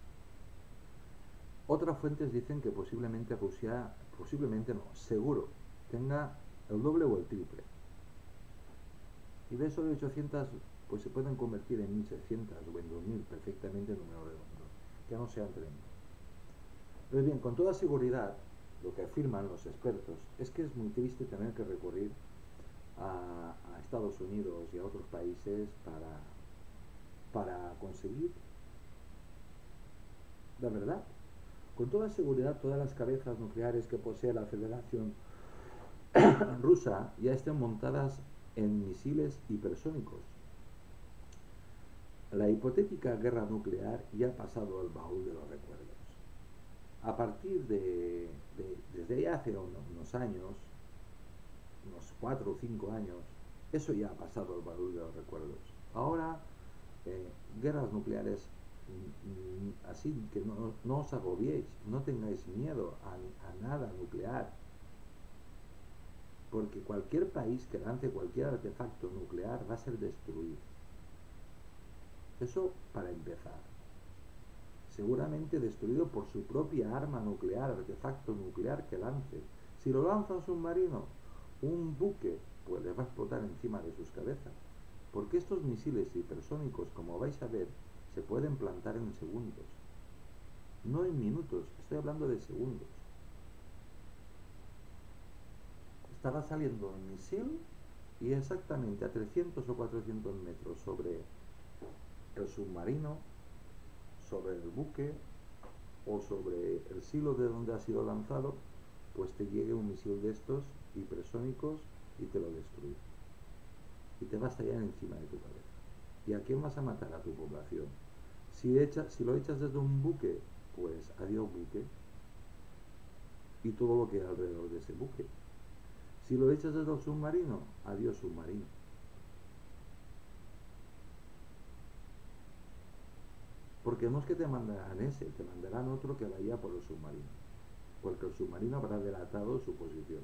Otras fuentes dicen que posiblemente Rusia, posiblemente no, seguro, tenga el doble o el triple. Y de esos 800, pues se pueden convertir en 1600 o en 2000 perfectamente número redondo que no sean tremendos. Pues bien, con toda seguridad, lo que afirman los expertos es que es muy triste tener que recurrir a, Estados Unidos y a otros países para, para conseguir la verdad. Con toda seguridad, todas las cabezas nucleares que posee la Federación Rusa ya estén montadas en misiles hipersónicos la hipotética guerra nuclear ya ha pasado al baúl de los recuerdos. A partir de, desde hace unos, años, unos cuatro o cinco años, eso ya ha pasado al baúl de los recuerdos. Ahora, eh, guerras nucleares, mm, mm, así que no, os agobiéis, no tengáis miedo a nada nuclear, porque cualquier país que lance cualquier artefacto nuclear va a ser destruido. Eso para empezar. Seguramente destruido por su propia arma nuclear, artefacto nuclear que lance. Si lo lanza un submarino, un buque, pues les va a explotar encima de sus cabezas. Porque estos misiles hipersónicos, como vais a ver, se pueden plantar en segundos. No en minutos, estoy hablando de segundos. Estará saliendo un misil y exactamente a 300 o 400 metros sobre el submarino, sobre el buque o sobre el silo de donde ha sido lanzado, pues te llegue un misil de estos hipersónicos y te lo destruye. Y te va a estallar encima de tu cabeza. ¿Y a quién vas a matar? A tu población. Si, si lo echas desde un buque, pues adiós buque y todo lo que hay alrededor de ese buque. Si lo echas desde el submarino, adiós submarino. Porque no es que te mandarán ese, te mandarán otro que vaya por el submarino. Porque el submarino habrá delatado su posición.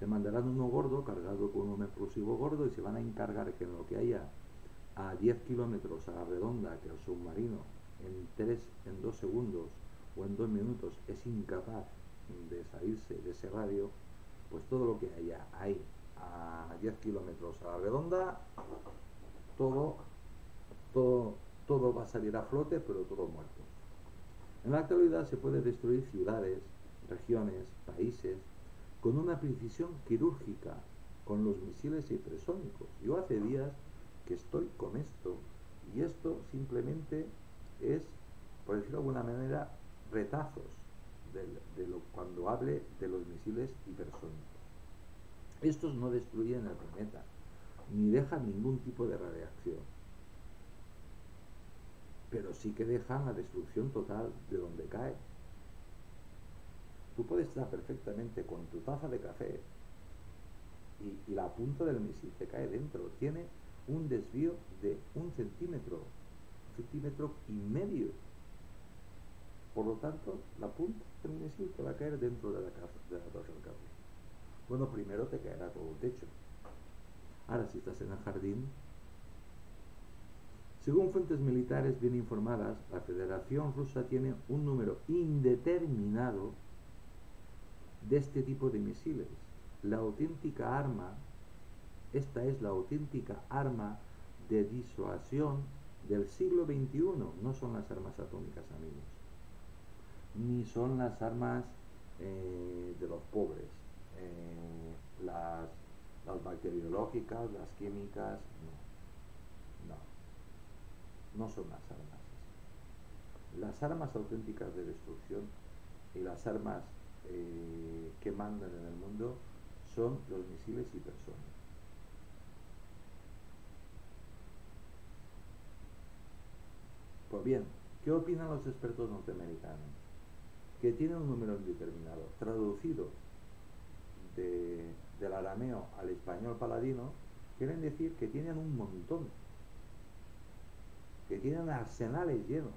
Te mandarán uno gordo, cargado con un explosivo gordo, y se van a encargar que en lo que haya a 10 kilómetros a la redonda que el submarino en 3, en 2 segundos o en dos minutos es incapaz de salirse de ese radio, pues todo lo que haya ahí a 10 kilómetros a la redonda, todo, todo, todo va a salir a flote, pero todo muerto. En la actualidad se puede destruir ciudades, regiones, países, con una precisión quirúrgica, con los misiles hipersónicos. Yo hace días que estoy con esto, y esto simplemente es, por decirlo de alguna manera, retazos de, lo, cuando hable de los misiles hipersónicos. Estos no destruyen el planeta, ni dejan ningún tipo de radiación, pero sí que dejan la destrucción total de donde cae. Tú puedes estar perfectamente con tu taza de café y, la punta del misil te cae dentro. Tiene un desvío de un centímetro, un centímetro y medio. Por lo tanto, la punta del misil te va a caer dentro de la, casa, de la taza de café. Bueno, primero te caerá todo el techo. Ahora, si estás en el jardín, según fuentes militares bien informadas, la Federación Rusa tiene un número indeterminado de este tipo de misiles. La auténtica arma, esta es la auténtica arma de disuasión del siglo XXI, no son las armas atómicas, amigos, ni son las armas eh, de los pobres, eh, las, las bacteriológicas, las químicas, no, no, son las armas. Las armas auténticas de destrucción y las armas eh, que mandan en el mundo son los misiles hipersónicos. Pues bien, ¿qué opinan los expertos norteamericanos? Que tienen un número indeterminado. Traducido del arameo al español paladino, quieren decir que tienen un montón. Que tienen arsenales llenos.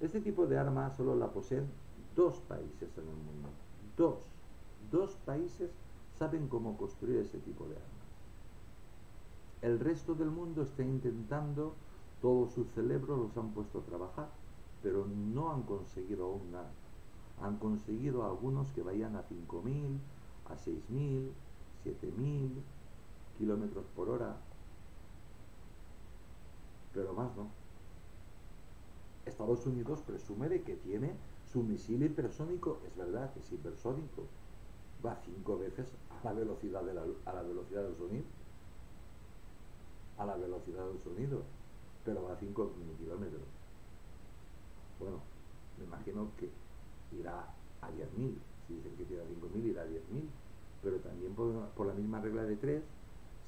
Este tipo de armas solo la poseen dos países en el mundo. Dos. Dos países saben cómo construir ese tipo de armas. El resto del mundo está intentando, todos sus cerebros los han puesto a trabajar, pero no han conseguido aún nada. Han conseguido algunos que vayan a 5.000, a 6.000, 7.000 kilómetros por hora, pero más no. Estados Unidos presume de que tiene su misil hipersónico, es verdad es hipersónico, va cinco veces a la velocidad, de la, a la velocidad del sonido, a la velocidad del sonido, pero va a 5 kilómetros. Bueno, me imagino que irá a 10.000, si dicen que tira 5.000 irá a 10.000, pero también por, por, la misma regla de 3,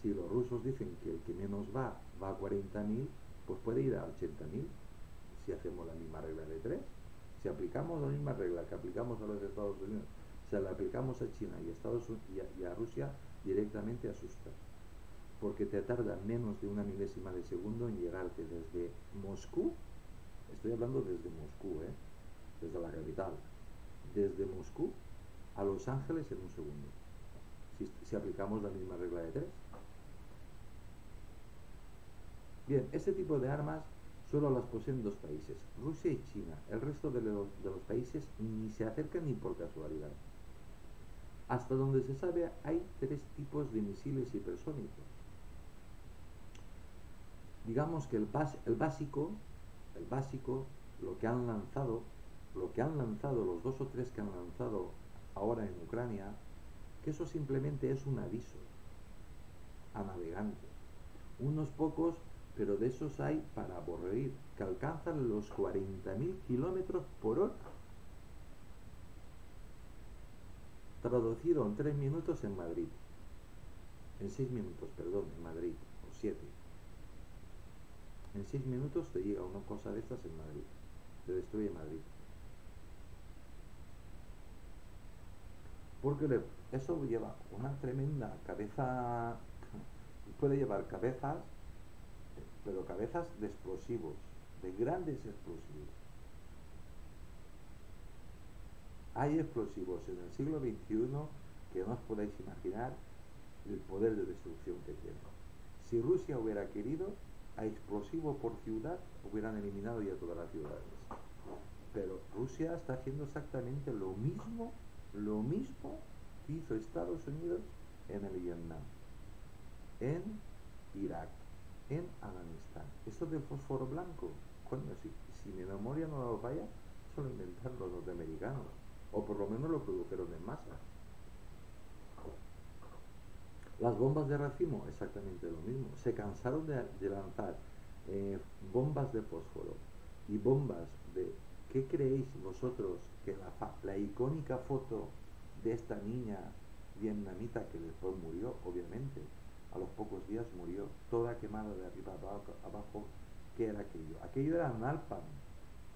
si los rusos dicen que el que menos va va a 40.000, pues puede ir a 80.000, si hacemos la misma regla de 3. Si aplicamos la misma regla que aplicamos a los Estados Unidos, si la aplicamos a China y a, Estados Unidos, y a, Rusia, directamente asusta. Porque te tarda menos de una milésima de segundo en llegarte desde Moscú, estoy hablando desde Moscú, ¿eh? desde la capital, desde Moscú a Los Ángeles en un segundo, si, si aplicamos la misma regla de tres. Bien, este tipo de armas solo las poseen dos países, Rusia y China. El resto de, lo, de, los países ni se acercan ni por casualidad. Hasta donde se sabe hay tres tipos de misiles hipersónicos. Digamos que el, bas, el básico, el básico, lo que han lanzado, lo que han lanzado, los dos o tres que han lanzado ahora en Ucrania, que eso simplemente es un aviso a navegantes. Unos pocos pero de esos hay para aburrir, que alcanzan los 40.000 kilómetros por hora. Traducido en 3 minutos en Madrid. En 6 minutos, perdón, en Madrid, o 7. En 6 minutos te llega una cosa de estas en Madrid. Te destruye Madrid. Porque eso lleva una tremenda cabeza, puede llevar cabezas pero cabezas de explosivos, de grandes explosivos. Hay explosivos en el siglo XXI que no os podéis imaginar el poder de destrucción que tienen. Si Rusia hubiera querido, a explosivo por ciudad hubieran eliminado ya todas las ciudades. pero Rusia está haciendo exactamente lo mismo, lo mismo que hizo Estados Unidos en el Vietnam, en Irak, en Afganistán. Esto del fósforo blanco, cuando si, si mi memoria no lo falla, eso lo inventaron los norteamericanos, o por lo menos lo produjeron en masa. Las bombas de racimo, exactamente lo mismo. Se cansaron de, de lanzar eh, bombas de fósforo y bombas de... ¿Qué creéis vosotros que la, la icónica foto de esta niña vietnamita que después murió, obviamente, a los pocos días murió, toda quemada de arriba abajo, ¿qué era aquello? Aquello era nalpam.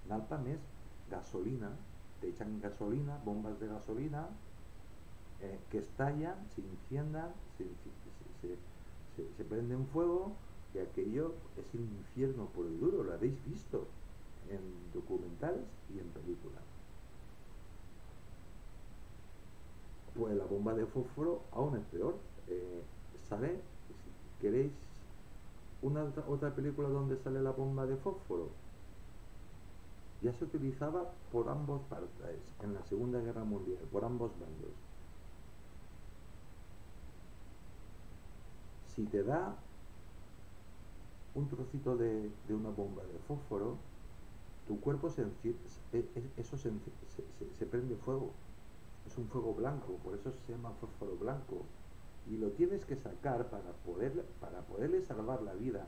Nalpam es gasolina, te echan gasolina, bombas de gasolina, eh, que estallan, se inciendan, se, se, prenden fuego y aquello es el infierno por el duro, lo habéis visto en documentales y en películas. Pues la bomba de fósforo aún es peor. Eh, sale, queréis, una otra película donde sale la bomba de fósforo. Ya se utilizaba por ambos partes en la Segunda Guerra Mundial, por ambos bandos. Si te da un trocito de, de una bomba de fósforo, tu cuerpo se eso se, se, se prende fuego es un fuego blanco, por eso se llama fósforo blanco. Y lo tienes que sacar para, poder, para poderle salvar la vida.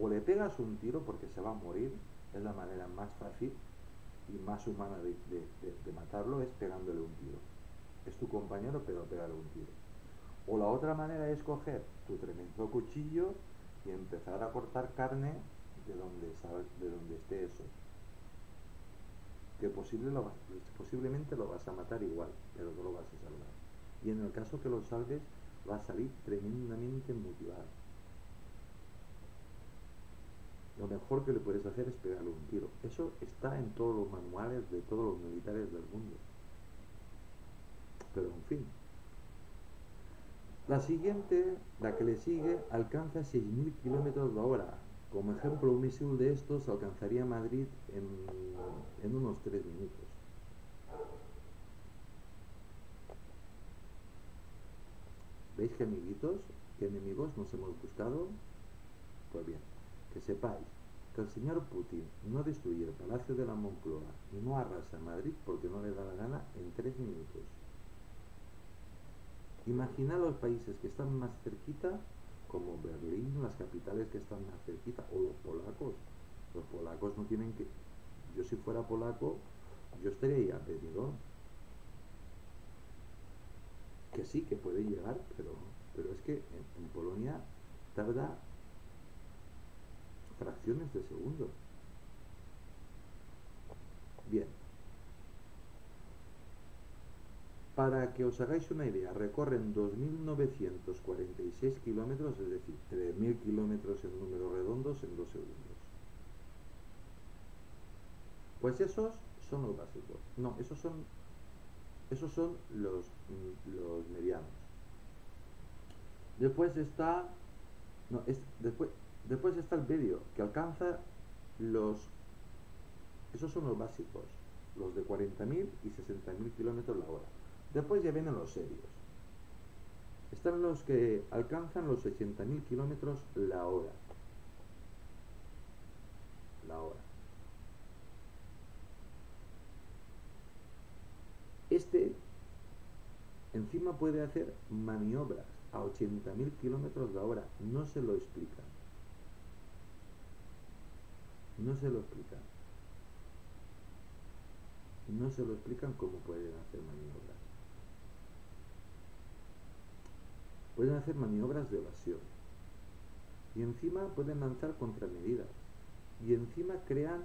O le pegas un tiro porque se va a morir, es la manera más fácil y más humana de, de, matarlo, es pegándole un tiro. Es tu compañero, pero pegarle un tiro. O la otra manera es coger tu tremendo cuchillo y empezar a cortar carne de donde, de donde esté eso que posiblemente lo vas a matar igual, pero no lo vas a salvar. Y en el caso que lo salves, va a salir tremendamente motivado. Lo mejor que le puedes hacer es pegarle un tiro. Eso está en todos los manuales de todos los militares del mundo. Pero en fin. La siguiente, la que le sigue, alcanza 6.000 kilómetros la hora. Como ejemplo, un misil de estos alcanzaría Madrid en, en unos 3 minutos. ¿Veis qué amiguitos, qué enemigos nos hemos buscado? Pues bien, que sepáis que el señor Putin no destruye el Palacio de la Moncloa y no arrasa Madrid porque no le da la gana en 3 minutos. Imaginad los países que están más cerquita como Berlín, las capitales que están más cerquita, o los polacos. Los polacos no tienen que... Yo si fuera polaco, yo estaría ya pedido. Que sí, que puede llegar, pero, pero es que en, en Polonia tarda fracciones de segundo. Bien. Para que os hagáis una idea, recorren 2.946 kilómetros, es decir, 3.000 kilómetros en números redondos en dos segundos. Pues esos son los básicos. No, esos son, esos son los, los medianos. Después está, no, es, después, después está el medio, que alcanza los, esos son los básicos, los de 40.000 y 60.000 kilómetros la hora. Después ya vienen los serios. Están los que alcanzan los 80.000 kilómetros la hora. La hora. Este encima puede hacer maniobras a 80.000 kilómetros la hora. No se lo explican. No se lo explican. No se lo explican cómo pueden hacer maniobras. Pueden hacer maniobras de evasión. Y encima pueden lanzar contramedidas. Y encima crean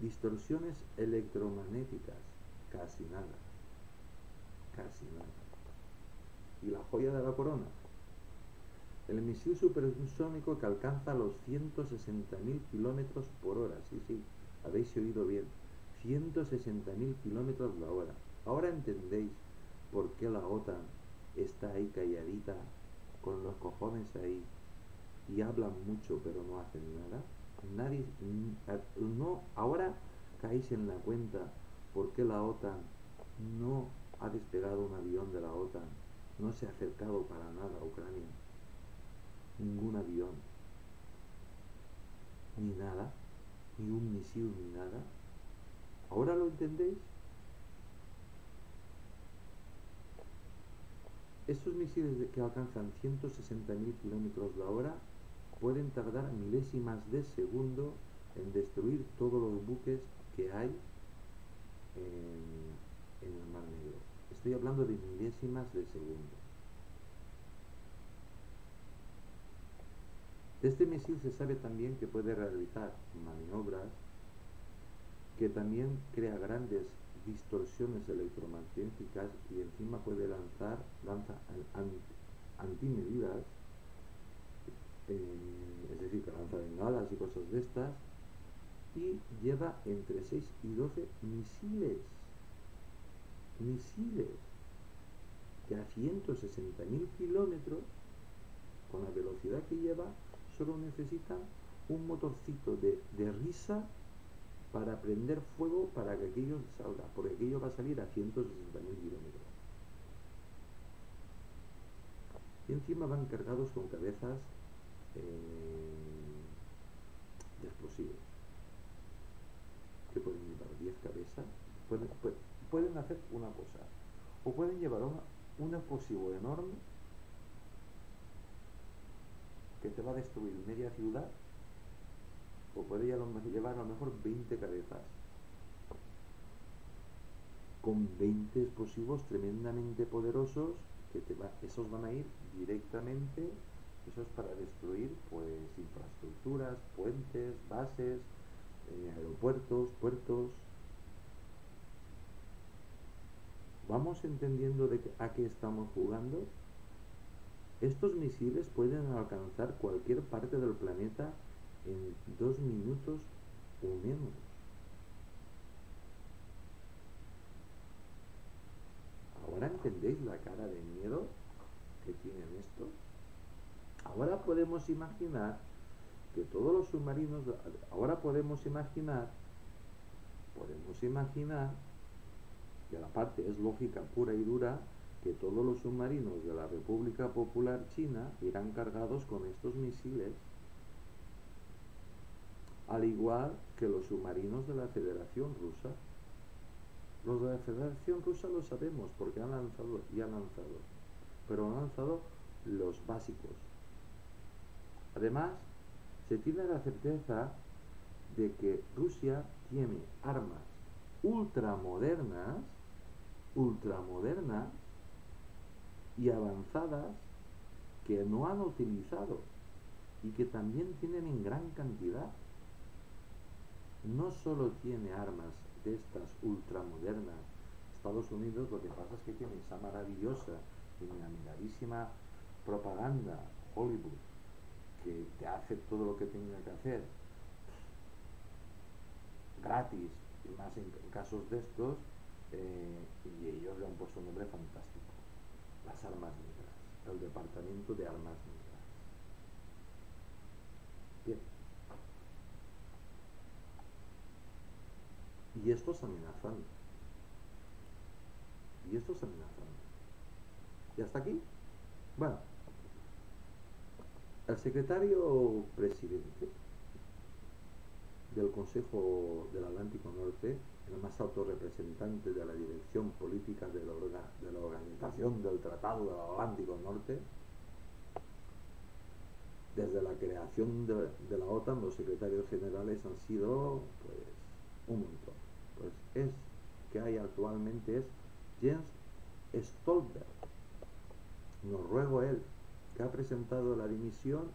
distorsiones electromagnéticas. Casi nada. Casi nada. Y la joya de la corona. El misil supersónico que alcanza los 160.000 kilómetros por hora. Sí, sí, habéis oído bien. 160.000 kilómetros la hora. Ahora entendéis por qué la OTAN está ahí calladita, con los cojones ahí, y hablan mucho pero no hacen nada. Nadie, no, ahora caéis en la cuenta por qué la OTAN no ha despegado un avión de la OTAN, no se ha acercado para nada a Ucrania, ningún avión, ni nada, ni un misil, ni nada. ¿Ahora lo entendéis? Estos misiles que alcanzan 160.000 kilómetros la hora pueden tardar milésimas de segundo en destruir todos los buques que hay en, en el Mar Negro. Estoy hablando de milésimas de segundo. Este misil se sabe también que puede realizar maniobras, que también crea grandes distorsiones electromagnéticas y encima puede lanzar lanza antimedidas, eh, es decir, que lanza bengalas y cosas de estas, y lleva entre 6 y 12 misiles, misiles, que a 160.000 kilómetros, con la velocidad que lleva, solo necesita un motorcito de, de risa para prender fuego para que aquello salga, porque aquello va a salir a 160.000 kilómetros. Y encima van cargados con cabezas eh, de explosivos, que pueden llevar 10 cabezas, pueden, pueden, hacer una cosa, o pueden llevar un explosivo enorme que te va a destruir media ciudad o puede llevar a lo mejor 20 cabezas con 20 explosivos tremendamente poderosos que te va, esos van a ir directamente eso es para destruir pues infraestructuras puentes bases eh, aeropuertos puertos vamos entendiendo de a qué estamos jugando estos misiles pueden alcanzar cualquier parte del planeta en dos minutos o menos. ¿Ahora entendéis la cara de miedo que tienen esto? Ahora podemos imaginar que todos los submarinos, ahora podemos imaginar, podemos imaginar que la parte es lógica pura y dura, que todos los submarinos de la República Popular China irán cargados con estos misiles al igual que los submarinos de la Federación Rusa. Los de la Federación Rusa lo sabemos porque han lanzado y han lanzado, pero han lanzado los básicos. Además, se tiene la certeza de que Rusia tiene armas ultramodernas, ultramodernas y avanzadas que no han utilizado y que también tienen en gran cantidad. No solo tiene armas de estas ultramodernas, Estados Unidos lo que pasa es que tiene esa maravillosa y miradísima propaganda, Hollywood, que te hace todo lo que tenga que hacer gratis, y más en casos de estos, eh, y ellos le han puesto un nombre fantástico, las armas negras, el Departamento de Armas Negras. Bien. Y esto es amenazante. Y esto es amenazante. ¿Y hasta aquí? Bueno, el secretario presidente del Consejo del Atlántico Norte, el más alto representante de la dirección política de la, Organización del Tratado del Atlántico Norte, desde la creación de, de la OTAN, los secretarios generales han sido pues un montón. Pues es que hay actualmente es Jens Stolberg, noruego él, que ha presentado la dimisión,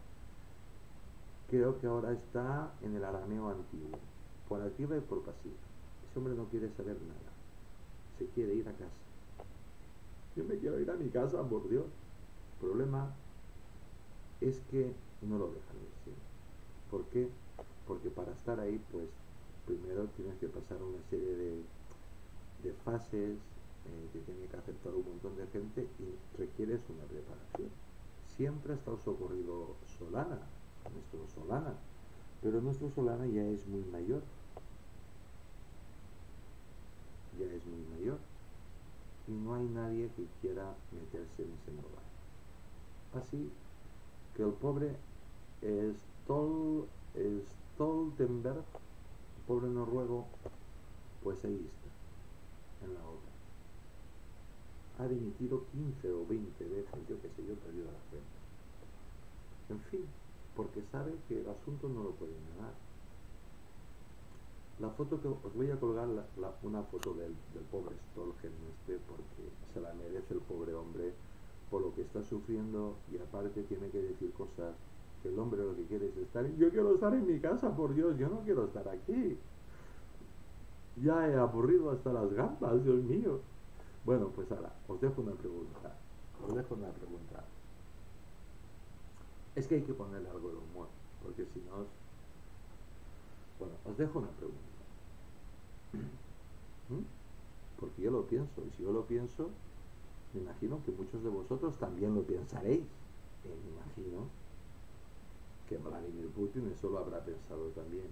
creo que ahora está en el arameo antiguo, por activa y por pasiva. Ese hombre no quiere saber nada, se quiere ir a casa. Yo me quiero ir a mi casa, por Dios. El problema es que no lo dejan ir. ¿Por qué? Porque para estar ahí, pues primero tienes que pasar una serie de, de fases eh, que tiene que aceptar un montón de gente y requieres una preparación. Siempre ha estado socorrido Solana, nuestro Solana, pero nuestro Solana ya es muy mayor. No hay nadie que quiera meterse en ese lugar. Así que el pobre Stol, Stoltenberg, pobre noruego, pues ahí está, en la obra. Ha dimitido 15 o 20 veces, yo qué sé, yo perdido la cuenta. En fin, porque sabe que el asunto no lo puede ganar. La foto que os voy a colgar, una foto del, pobre Stolgen este, porque se la merece el pobre hombre por lo que está sufriendo y aparte tiene que decir cosas que el hombre lo que quiere es estar. Yo quiero estar en mi casa, por Dios, yo no quiero estar aquí. Ya he aburrido hasta las gambas, Dios mío. Bueno, pues ahora, os dejo una pregunta. Os dejo una pregunta. Es que hay que ponerle algo de humor, porque si no... Bueno, os dejo una pregunta. ¿Mm? Porque yo lo pienso, y si yo lo pienso, me imagino que muchos de vosotros también lo pensaréis. Me imagino que Vladimir Putin eso lo habrá pensado también.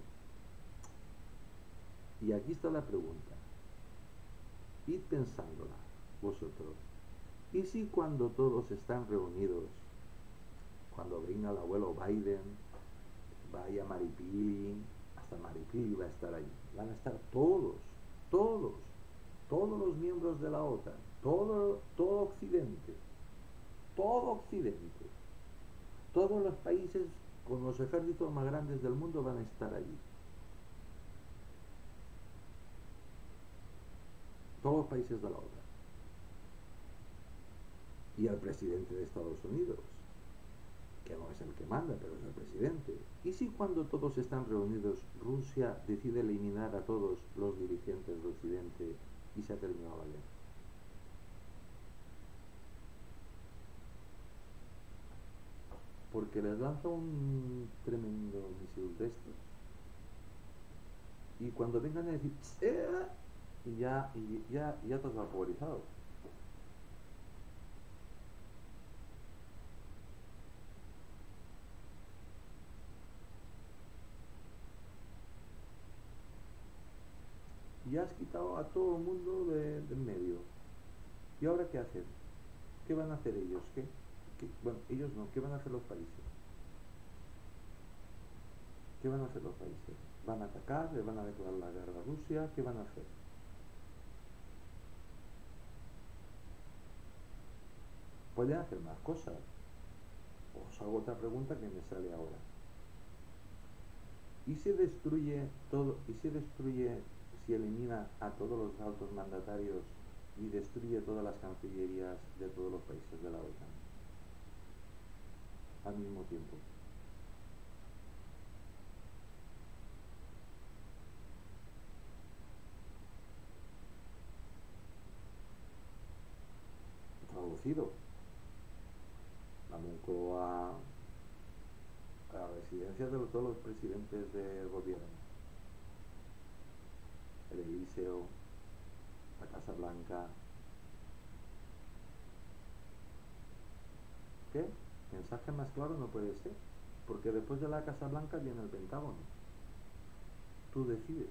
Y aquí está la pregunta. Id pensándola, vosotros. ¿Y si cuando todos están reunidos, cuando venga el abuelo Biden, vaya Maripili, hasta Maripili va a estar ahí, van a estar todos, todos, todos los miembros de la OTAN, todo, todo Occidente, todo Occidente, todos los países con los ejércitos más grandes del mundo van a estar allí. Todos los países de la OTAN. Y el presidente de Estados Unidos, que no es el que manda, pero es el presidente. ¿Y si cuando todos están reunidos Rusia decide eliminar a todos los dirigentes de Occidente y se ha terminado la guerra? porque les lanza un tremendo misil de estos. Y cuando vengan a decir, eh", y ya, y ya, ya te has vaporizado. Y has quitado a todo el mundo del medio. ¿Y ahora qué hacen? ¿Qué van a hacer ellos? ¿Qué? bueno, ellos no, ¿qué van a hacer los países? ¿Qué van a hacer los países? ¿Van a atacar? ¿Le van a declarar la guerra a Rusia? ¿Qué van a hacer? Pueden hacer más cosas. Os hago otra pregunta que me sale ahora. ¿Y si destruye todo, y si destruye, si elimina a todos los altos mandatarios y destruye todas las cancillerías de todos los países de la OTAN? al mismo tiempo. Traducido a Moncloa, a la residencia de todos los presidentes de gobierno, el Eliseo, la Casa Blanca. ¿Qué? Mensaje más claro no puede ser, porque después de la Casa Blanca viene el Pentágono. Tú decides.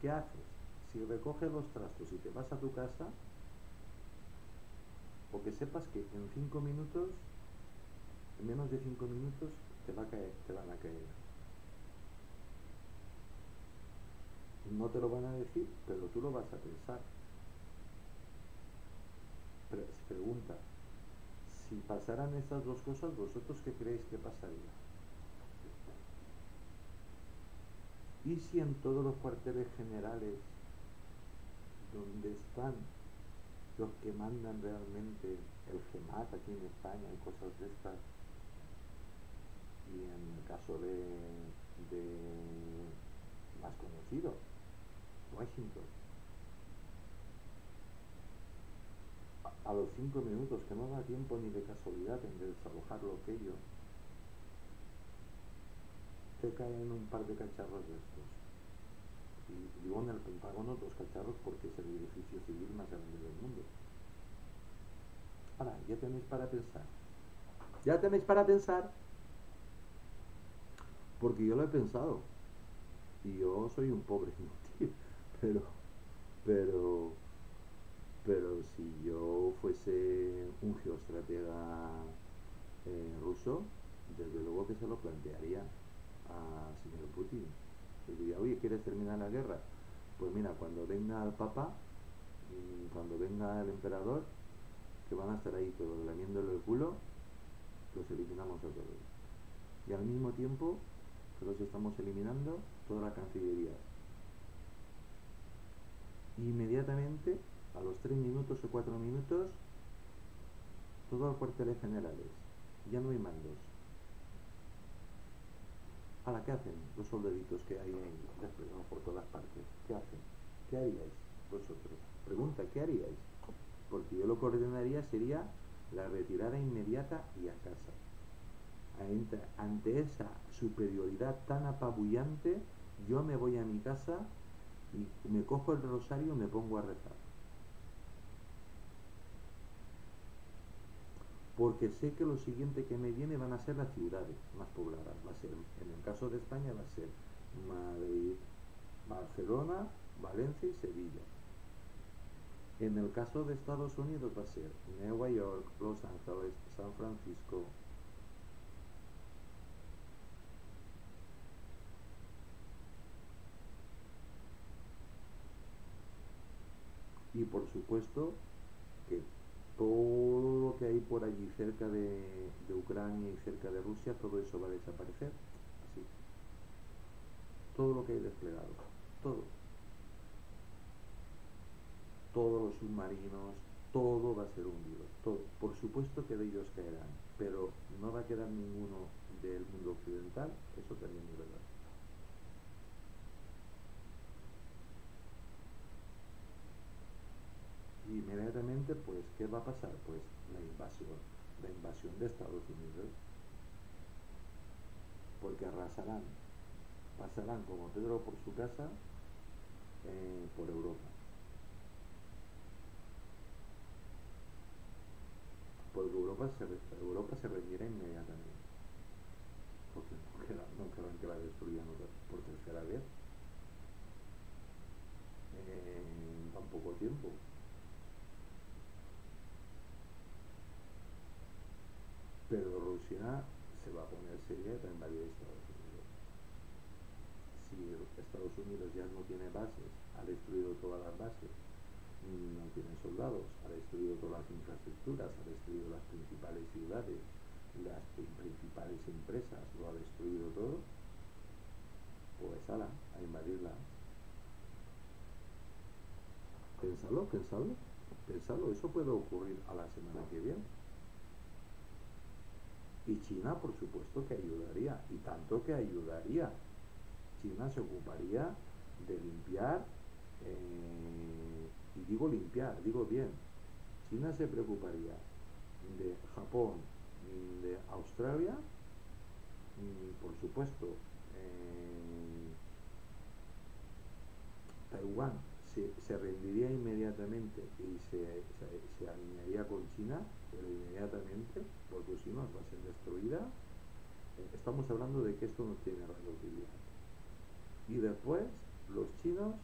¿Qué haces? Si recoges los trastos y te vas a tu casa, o que sepas que en cinco minutos, en menos de cinco minutos, te, va a caer, te van a caer. No te lo van a decir, pero tú lo vas a pensar. Pregunta, si pasaran estas dos cosas, ¿vosotros qué creéis que pasaría? ¿Y si en todos los cuarteles generales donde están los que mandan realmente el GEMAT aquí en España y cosas de estas, y en el caso de más conocido, Washington, a los cinco minutos, que no da tiempo ni de casualidad en desalojarlo aquello, te caen un par de cacharros de estos. Y digo en el Pentágono dos cacharros porque es el edificio civil más grande del mundo. Ahora, ya tenéis para pensar. Ya tenéis para pensar. Porque yo lo he pensado. Y yo soy un pobre pero, pero, pero si yo fuese un geoestratega eh, ruso, desde luego que se lo plantearía a señor Putin. Le diría, oye, ¿quieres terminar la guerra? Pues mira, cuando venga el Papa, mm, cuando venga el emperador, que van a estar ahí todos lamiéndole el culo, los eliminamos a todos. Y al mismo tiempo los estamos eliminando, toda la Cancillería, inmediatamente, a los 3 minutos o 4 minutos, todos los cuarteles generales. Ya no hay mandos. Ahora, ¿qué hacen los soldaditos que hay ahí por todas partes? ¿Qué hacen? ¿Qué haríais vosotros? Pregunta, ¿qué haríais? Porque yo lo que ordenaría sería la retirada inmediata y a casa. Ante esa superioridad tan apabullante, yo me voy a mi casa y me cojo el rosario y me pongo a rezar. Porque sé que lo siguiente que me viene van a ser las ciudades más pobladas. Va a ser, en el caso de España, va a ser Madrid, Barcelona, Valencia y Sevilla. En el caso de Estados Unidos va a ser Nueva York, Los Ángeles, San Francisco. Y por supuesto que todo lo que hay por allí cerca de, Ucrania y cerca de Rusia, todo eso va a desaparecer. Así. Todo lo que hay desplegado. Todo todos los submarinos, todo va a ser hundido. Todo. Por supuesto que de ellos caerán, pero no va a quedar ninguno del mundo occidental, eso también es verdad. Y inmediatamente, pues, ¿qué va a pasar? Pues la invasión, la invasión de Estados Unidos. Porque arrasarán, pasarán como Pedro por su casa eh, por Europa. porque Europa se, Europa se rendirá inmediatamente. Porque no, querrán que la destruyan por tercera vez en tan poco tiempo. Pero Rusia se va a poner seria para invadir Estados Unidos. Si Estados Unidos ya no tiene bases, ha destruido todas las bases, no tiene soldados, ha destruido todas las infraestructuras, ha destruido las principales ciudades, las principales empresas, lo ha destruido todo, pues ala, a invadirla. Pénsalo, pénsalo, pénsalo, eso puede ocurrir a la semana que viene. Y China, por supuesto, que ayudaría, y tanto que ayudaría. China se ocuparía de limpiar eh, y digo limpiar, digo bien, China se preocuparía de Japón, de Australia, por supuesto, eh, Taiwán se, rendiría inmediatamente y se, alinearía con China, pero inmediatamente, porque si no va a ser destruida. Eh, estamos hablando de que esto no tiene radioactividad. Y después, los chinos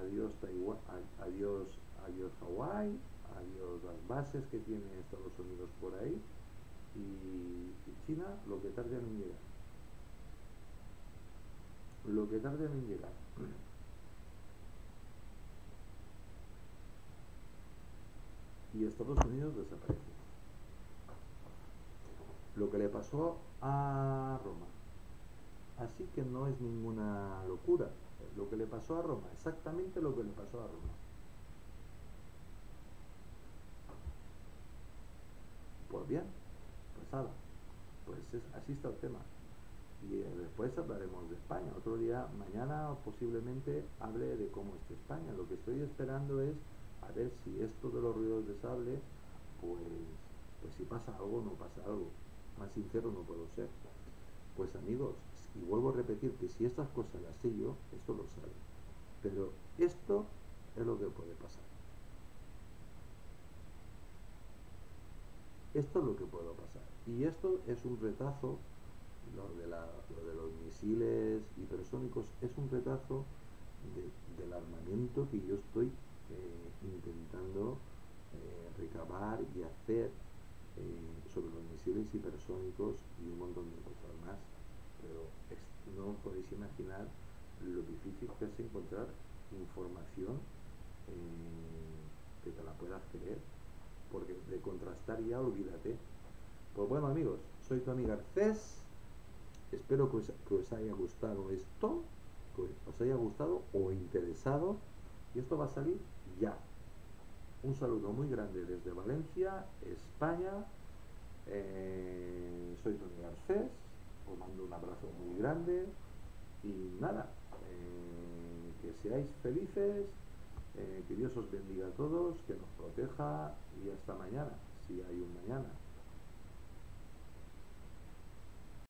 adiós Taiwán, adiós, adiós Hawái, adiós las bases que tiene Estados Unidos por ahí y, China lo que tarde en llegar. Lo que tarde en llegar. Y Estados Unidos desaparece. Lo que le pasó a Roma. Así que no es ninguna locura lo que le pasó a Roma, exactamente lo que le pasó a Roma. Pues bien, pues pues así está el tema. Y eh, después hablaremos de España. Otro día, mañana posiblemente hable de cómo está España. Lo que estoy esperando es a ver si esto de los ruidos de sable, pues, pues si pasa algo o no pasa algo. Más sincero no puedo ser. Pues amigos, y vuelvo a repetir que si estas cosas las sé yo, esto lo sabe. Pero esto es lo que puede pasar. Esto es lo que puede pasar. Y esto es un retazo, lo de, los misiles hipersónicos, es un retazo del armamento que yo estoy eh, intentando eh, excavar y hacer eh, sobre los misiles hipersónicos y un montón de cosas más. Pero no os podéis imaginar lo difícil que es encontrar información eh, que te la puedas creer, porque de contrastar ya olvídate. Pues bueno amigos, soy tu amigo Arcés, espero que os, haya gustado esto, que os haya gustado o interesado, y esto va a salir ya. Un saludo muy grande desde Valencia, España. Eh, soy Tony Garcés, os mando un abrazo muy grande y nada, eh, que seáis felices, eh, que Dios os bendiga a todos, que nos proteja y hasta mañana, si hay un mañana.